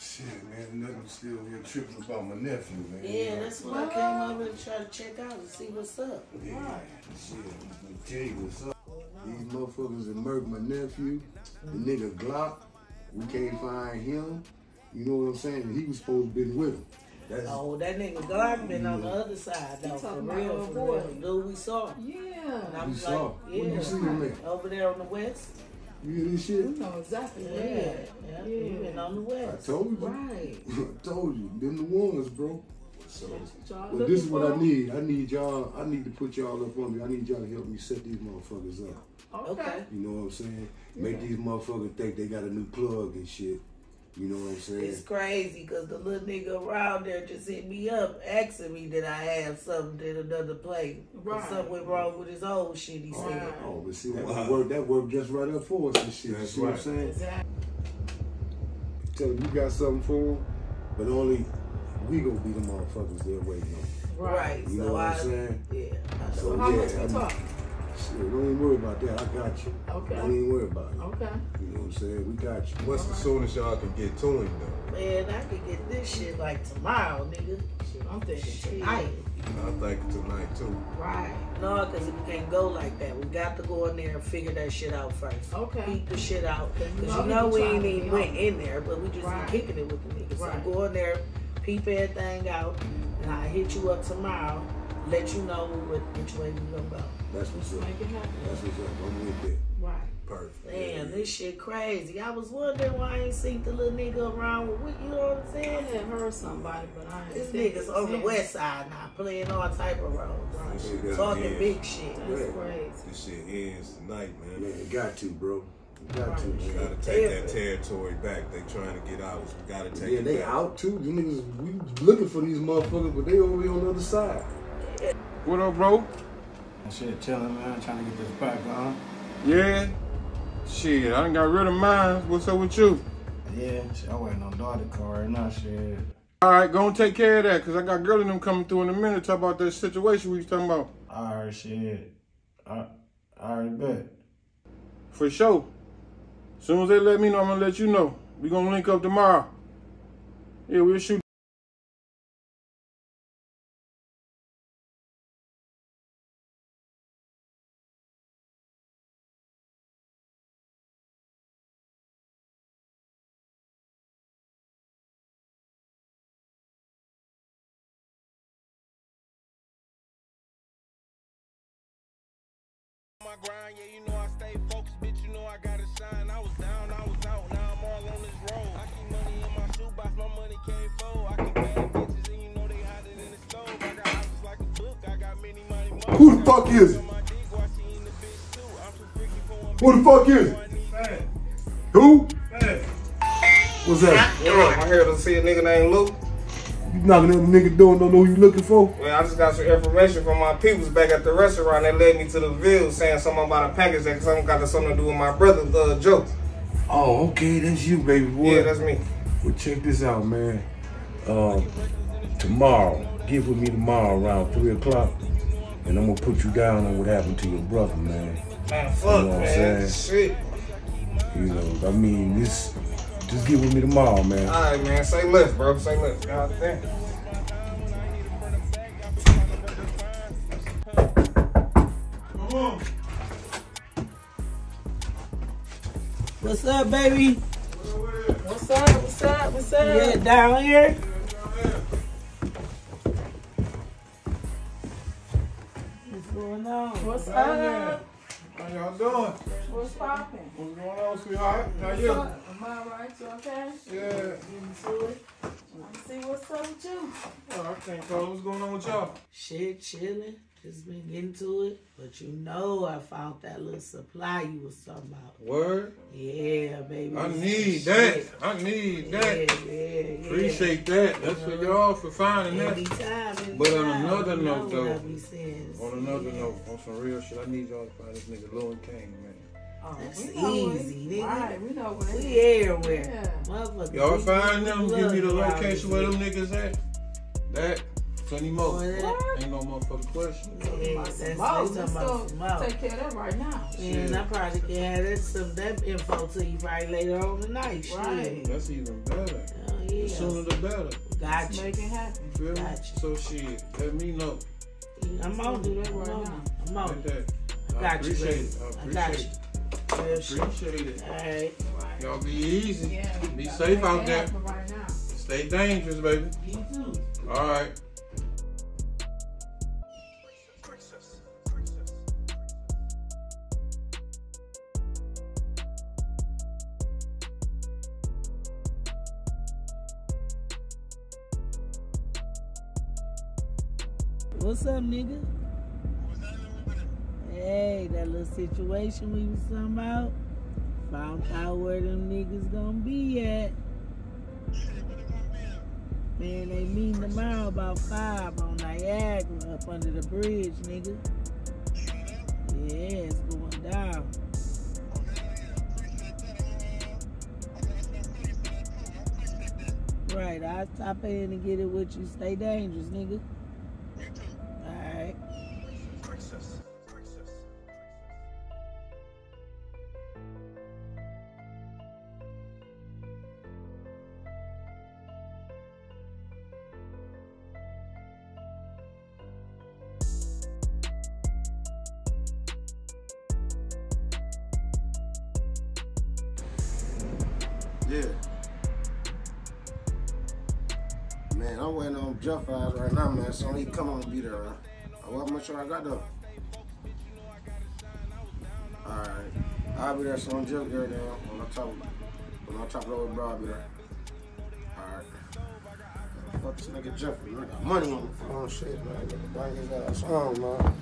Shit, man, nothing still here tripping about my nephew, man. Yeah, that's why I came over to try to check out and see what's up. Yeah, shit, I'm tell you what's up. These motherfuckers that murdered my nephew, the nigga Glock, we can't find him. You know what I'm saying? He was supposed to be with him. That's, Oh, that nigga Glock been on the other side though, You for talking real, for old real. Dude, we saw. him. Yeah. And I We was saw. like, Where you yeah, see him at? over there on the west. You hear this shit? You know exactly Yeah, where. yeah, he been on the I told you. Right. I told you. Them the ones, bro. So, but this is looking what I need. I need y'all. I need to put y'all up on me. I need y'all to help me set these motherfuckers up. Okay. You know what I'm saying? Make these motherfuckers think they got a new plug and shit. You know what I'm saying? It's crazy because the little nigga around there just hit me up asking me that I have something did another play. Right. Something went wrong with his old shit, he said. Oh, but see that Wow. work that worked just right up for us and shit. That's you see right. what I'm saying? Exactly. Tell them you got something for them, but only we gonna be the motherfuckers they're waiting on. Right. You know so what I, I'm saying? Yeah. I So how yeah, much we I mean- talking? Shit, don't even worry about that. I got you. Okay. Don't even worry about it. Okay. You know what I'm saying? We got you. What's the soonest y'all can get to him though? Man, I could get this shit like tomorrow, nigga. Shit, I'm thinking tonight. I think tonight too. Right. No, because we can't go like that. We got to go in there and figure that shit out first. Okay. Peep the shit out. Because you know we ain't even went in there, but we just Right. been kicking it with the niggas. Right. So go in there, peep everything out, and I'll hit you up tomorrow, let you know what, which way we gonna go. That's what's up. Make it happen. That's what's up. I'm with that. Right. Perfect. Man, this shit crazy. I was wondering why I ain't seen the little nigga around with, you know what I'm saying? I had heard somebody, but I ain't This seen nigga's it. on the west side now, playing all type of roles. This Talking end. big shit. It's Yeah. crazy. This shit ends tonight, man. Man, you got to, bro. You got to. We gotta take that territory back. They trying to get out. We gotta take Yeah, it they back. out too. You niggas, we looking for these motherfuckers, but they over here on the other side. What up, bro? I shit, chilling, man. Trying to get this back on. Yeah. Shit, I done got rid of mine. What's up with you? Yeah, shit, I waiting on daughter car right now, shit. All right, go and take care of that, because I got girl and them coming through in a minute. Talk about that situation we was talking about. Alright, shit. I, I already bet. For sure. As soon as they let me know, I'm going to let you know. we going to link up tomorrow. Yeah, we'll shoot. My grind, yeah, you know I stay focused, bitch, you know I gotta shine. I was down, I was out, now I'm all on this road. I keep money in my shoebox, my money can't fold. I keep bad bitches, and you know they hotter than the stove. I got houses like a book, I got many money. Who the fuck is it? Who the fuck is it? Who? What's that? Yo, I'm here to see a nigga named Luke. Knocking at the nigga door, don't know who you looking for? Well, I just got some information from my peoples back at the restaurant that led me to the Ville saying something about a package that something got something to do with my brother, uh, Joe. Oh, okay, that's you, baby boy. Yeah, that's me. Well, check this out, man. Um, tomorrow, get with me tomorrow around three o'clock, and I'm gonna put you down on what happened to your brother, man. Man, fuck, You know what I'm man. saying? Shit. You know, I mean, this. Just get with me tomorrow, man. All right, man. Say left, bro. Say left. God damn. What's up, baby? What's up? What's up? What's up? Yeah, down here. What's going on? What's Down there. up? How y'all doing? What's popping? What's going on, sweetheart? How What's you? Am I right? You okay? Yeah. Getting to it. Let's see what's up with you. Oh, I can't tell What's going on with y'all? Shit, chilling. Just been getting to it. But you know I found that little supply you was talking about. Word? Yeah, baby. I Some need that. shit. I need Yeah, that. yeah, yeah. Appreciate that. That's for uh-huh. y'all for finding that. Anytime, But on another You note, know what I though, on another note, on some real shit, I need y'all to find this nigga Lil Kane, man. Oh, That's we easy, nigga. Right, we know where We he- everywhere. Yeah. Y'all find them, give me the location where them niggas at. That, plenty more. Boy, that- Ain't no motherfucking question. Yeah, About that's some they more. Let's go more. take care of that right now. Man, I probably can have that, some that info to you probably later on tonight. Shit. Right. That's even better. Oh, yeah. The sooner the better. Got Let's make it happen. You feel me? Got So shit, let me know. I'm on do it. that I'm right now. I'm on Like that. I I got you, appreciate it. I I appreciate got it. you. Real shit. Appreciate it. All right. Y'all be easy. Yeah. Be safe out there. Right now. Stay dangerous, baby. You too. All right. What's up, nigga? Hey, that little situation we was talking about. Found out where them niggas gonna be at. Man, they meeting tomorrow about five on Niagara up under the bridge, nigga. Yeah, it's going down. Right, I'll stop in and get it with you. Stay dangerous, nigga right. Yeah. Man, I'm waiting on Jeff eyes right now, man. So he come, on and be there. Oh, how much I got though? Alright. I'll be there soon. Jeff there now. When I talk when I talk it over, bro, I'll be there. Alright. Fuck this nigga Jeff, man. I got money on the phone oh, shit, man. Nigga bring his ass home, man.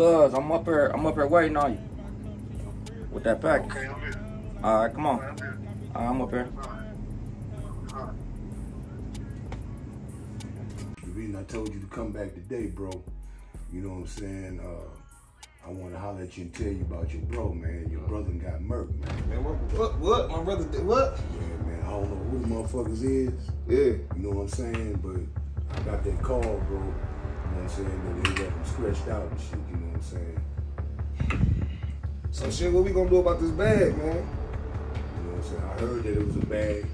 Cuz I'm up here, I'm up here waiting on you. With that package. Okay, I'm here. Alright, come on. Alright, I'm up here. The reason I told you to come back today, bro, you know what I'm saying? Uh, I want to holler at you and tell you about your bro, man. Your brother got murked, man. Man, what, what, what? My brother did what? Yeah, man. I don't know who the motherfuckers is. Yeah. You know what I'm saying? But I got that call, bro. You know what I'm saying? That they got him scratched out and shit. You know what I'm saying? So shit, what we gonna do about this bag, man? You know what I'm saying? I heard that it was a bag.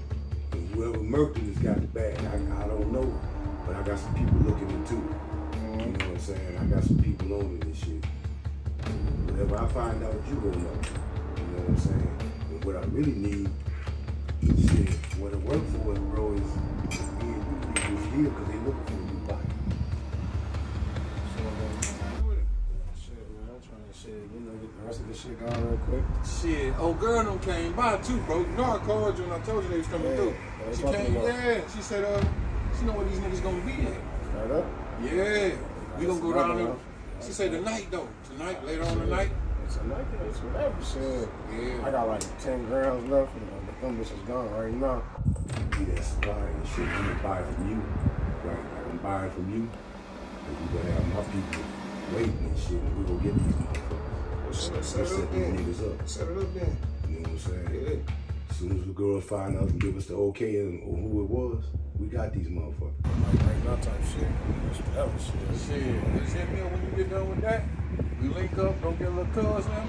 And whoever murked it has got the bag. I, I don't know. But I got some people looking into it. You know what I'm saying? I got some people on it and shit. Whatever I find out, you gonna know. You know what I'm saying? And what I really need is shit. What it works for bro, is me and you here because they looking for this shit going real quick. Shit, old girl done came by too, bro. You know I called you and I told you they was coming Yeah, through. She came, yeah. She said, uh, she know where these niggas gonna be at. Straight up? Yeah, we gonna go down there. She said tonight though, tonight, later on tonight. Tonight, it's whatever shit. Yeah. I got like 10 grams left, and uh, the them is gone right now. Be that supply and shit. I'm gonna buy it from you. Right? I'm gonna buy it from you. And you gonna have my people waiting and shit. And we gonna get these motherfuckers. Set, Let's set it set up these then. niggas up. Set it up then. You know what I'm saying? As soon as the girls find out and give us the okay and or who it was, we got these motherfuckers. Like right now type shit. It's whatever shit. Shit, just hit me up when you get done with that. We link up, don't get a little cuz now.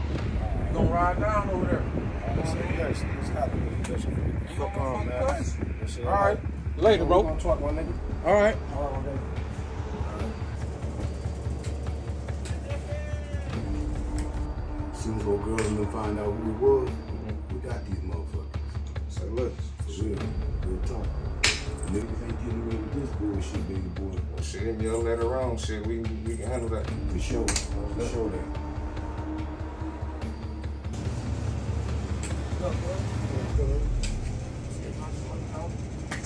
We gonna ride down over there. Yes, yes, it's happening. Yes, Fuck on, man. Cuz? Yes, sir. All right, later, We bro. gonna talk, my nigga. All right. Soon as those girls and them find out who it was, we got these motherfuckers. Say look. For real. Real talk. Niggas ain't getting away with this bullshit, baby boy. Well, shit, hit me up later on. Shit, we, we can handle that. For sure. For sure that.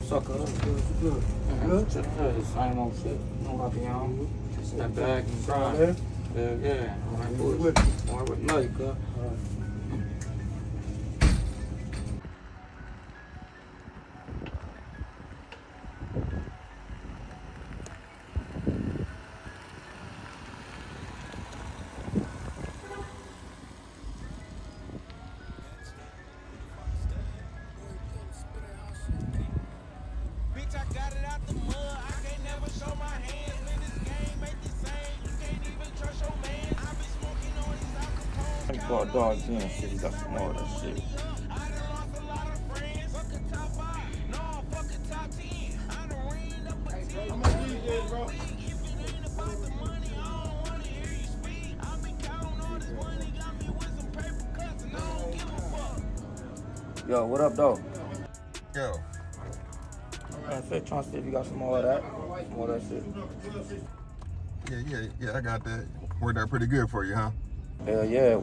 Suck up. Good. Good. The same old shit. No got the on. That bag and grind. Yeah, yeah. Uh, All right, boys. Man, fit trying to see if you got some more of that. Some more of that shit. Yeah, yeah, yeah, I got that. Worked out pretty good for you, huh? Hell yeah.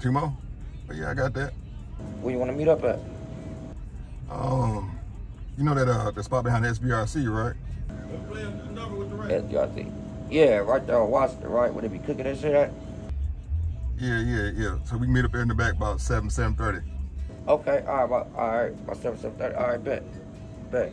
Two more? But yeah, I got that. Where you want to meet up at? Um, you know that uh the spot behind the SBRC, right? SDRC. Yeah, right there on Washington, right? Where they be cooking that shit at? Yeah, yeah, yeah. So we can meet up there in the back about seven, seven thirty. Okay, all right, about, all right, about 7, 7.30. All right, bet. Bet.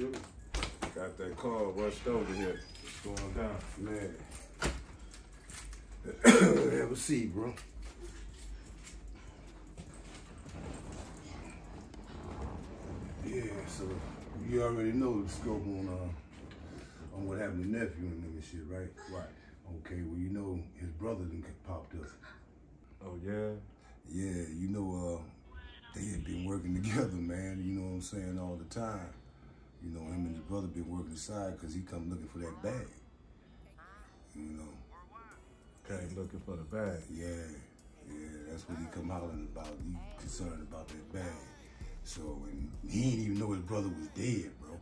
Chillin'. Got that car rushed over here. What's going down? Man. Have a seat, bro. Yeah, so you already know the scope on uh on what happened to nephew and them and shit, right? Right. Okay, well you know his brother done got popped up. Oh, yeah? Yeah, you know, uh, they had been working together, man. You know what I'm saying, all the time. You know, him and his brother been working aside because he come looking for that bag. You know. Came looking for the bag. Yeah, yeah, that's what he come hollering about. He concerned about that bag. So, and he didn't even know his brother was dead, bro.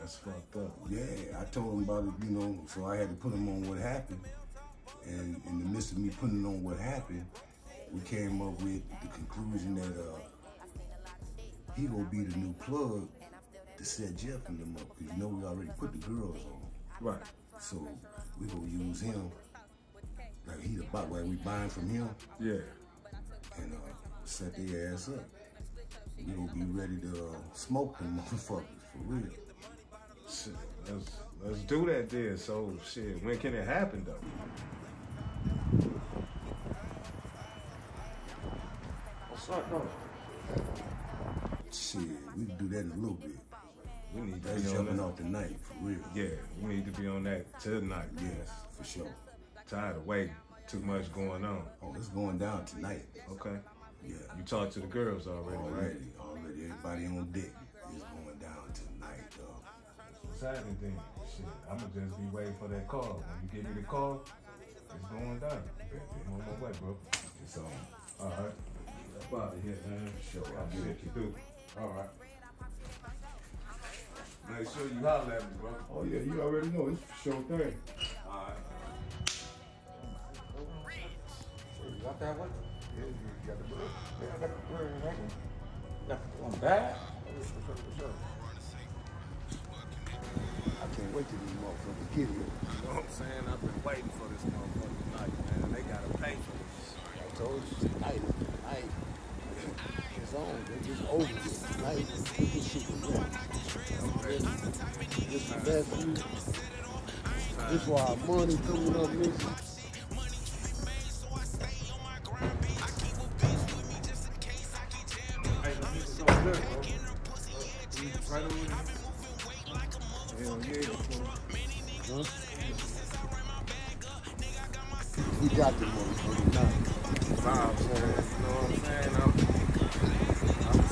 That's fucked up. Yeah, I told him about it, you know, so I had to put him on what happened. And in the midst of me putting on what happened, we came up with the conclusion that uh, he gonna be the new plug to set Jeff and them up. Cause you know we already put the girls on. Right. So we gonna use him. Like he the bot like we buying from him. Yeah. And uh, set their ass up. We gonna be ready to uh, smoke them motherfuckers for real. Shit, let's, let's do that then. So, shit, when can it happen, though? What's up, though? Shit, we can do that in a little bit. We need to That's be on jumping that. off the night, for real. Yeah, we need to be on that tonight. Yes, for sure. Tired of waiting. Too much going on. Oh, it's going down tonight. Okay. Yeah. You talked to the girls already, right? Already, already. Everybody on deck. It's going down tonight, dog. What's happening then? Shit, I'ma just be waiting for that call. When you give me the call, it's going down. I'm on my way, bro. It's on. All right. Up out of here, man. Sure, I'll get what you do. All right. Make sure you holler at me, bro. Oh, yeah, you already know. It's for sure thing. All right. You got that one? Yeah, you got the bird. Yeah, I got the bird right here. Got the one bad. I can't wait till these motherfuckers get here. You know what I'm saying? I've been waiting for this motherfucker tonight, man. They gotta pay for this. I told you tonight, tonight. It's. They just over it. Tonight, this shit is on. This the best food. This why our money coming up, nigga. Hey, them niggas over there, bro. Uh, Right there. Hell yeah. Huh? We got the now. Nah, I'm saying, you know what I'm saying? I'm,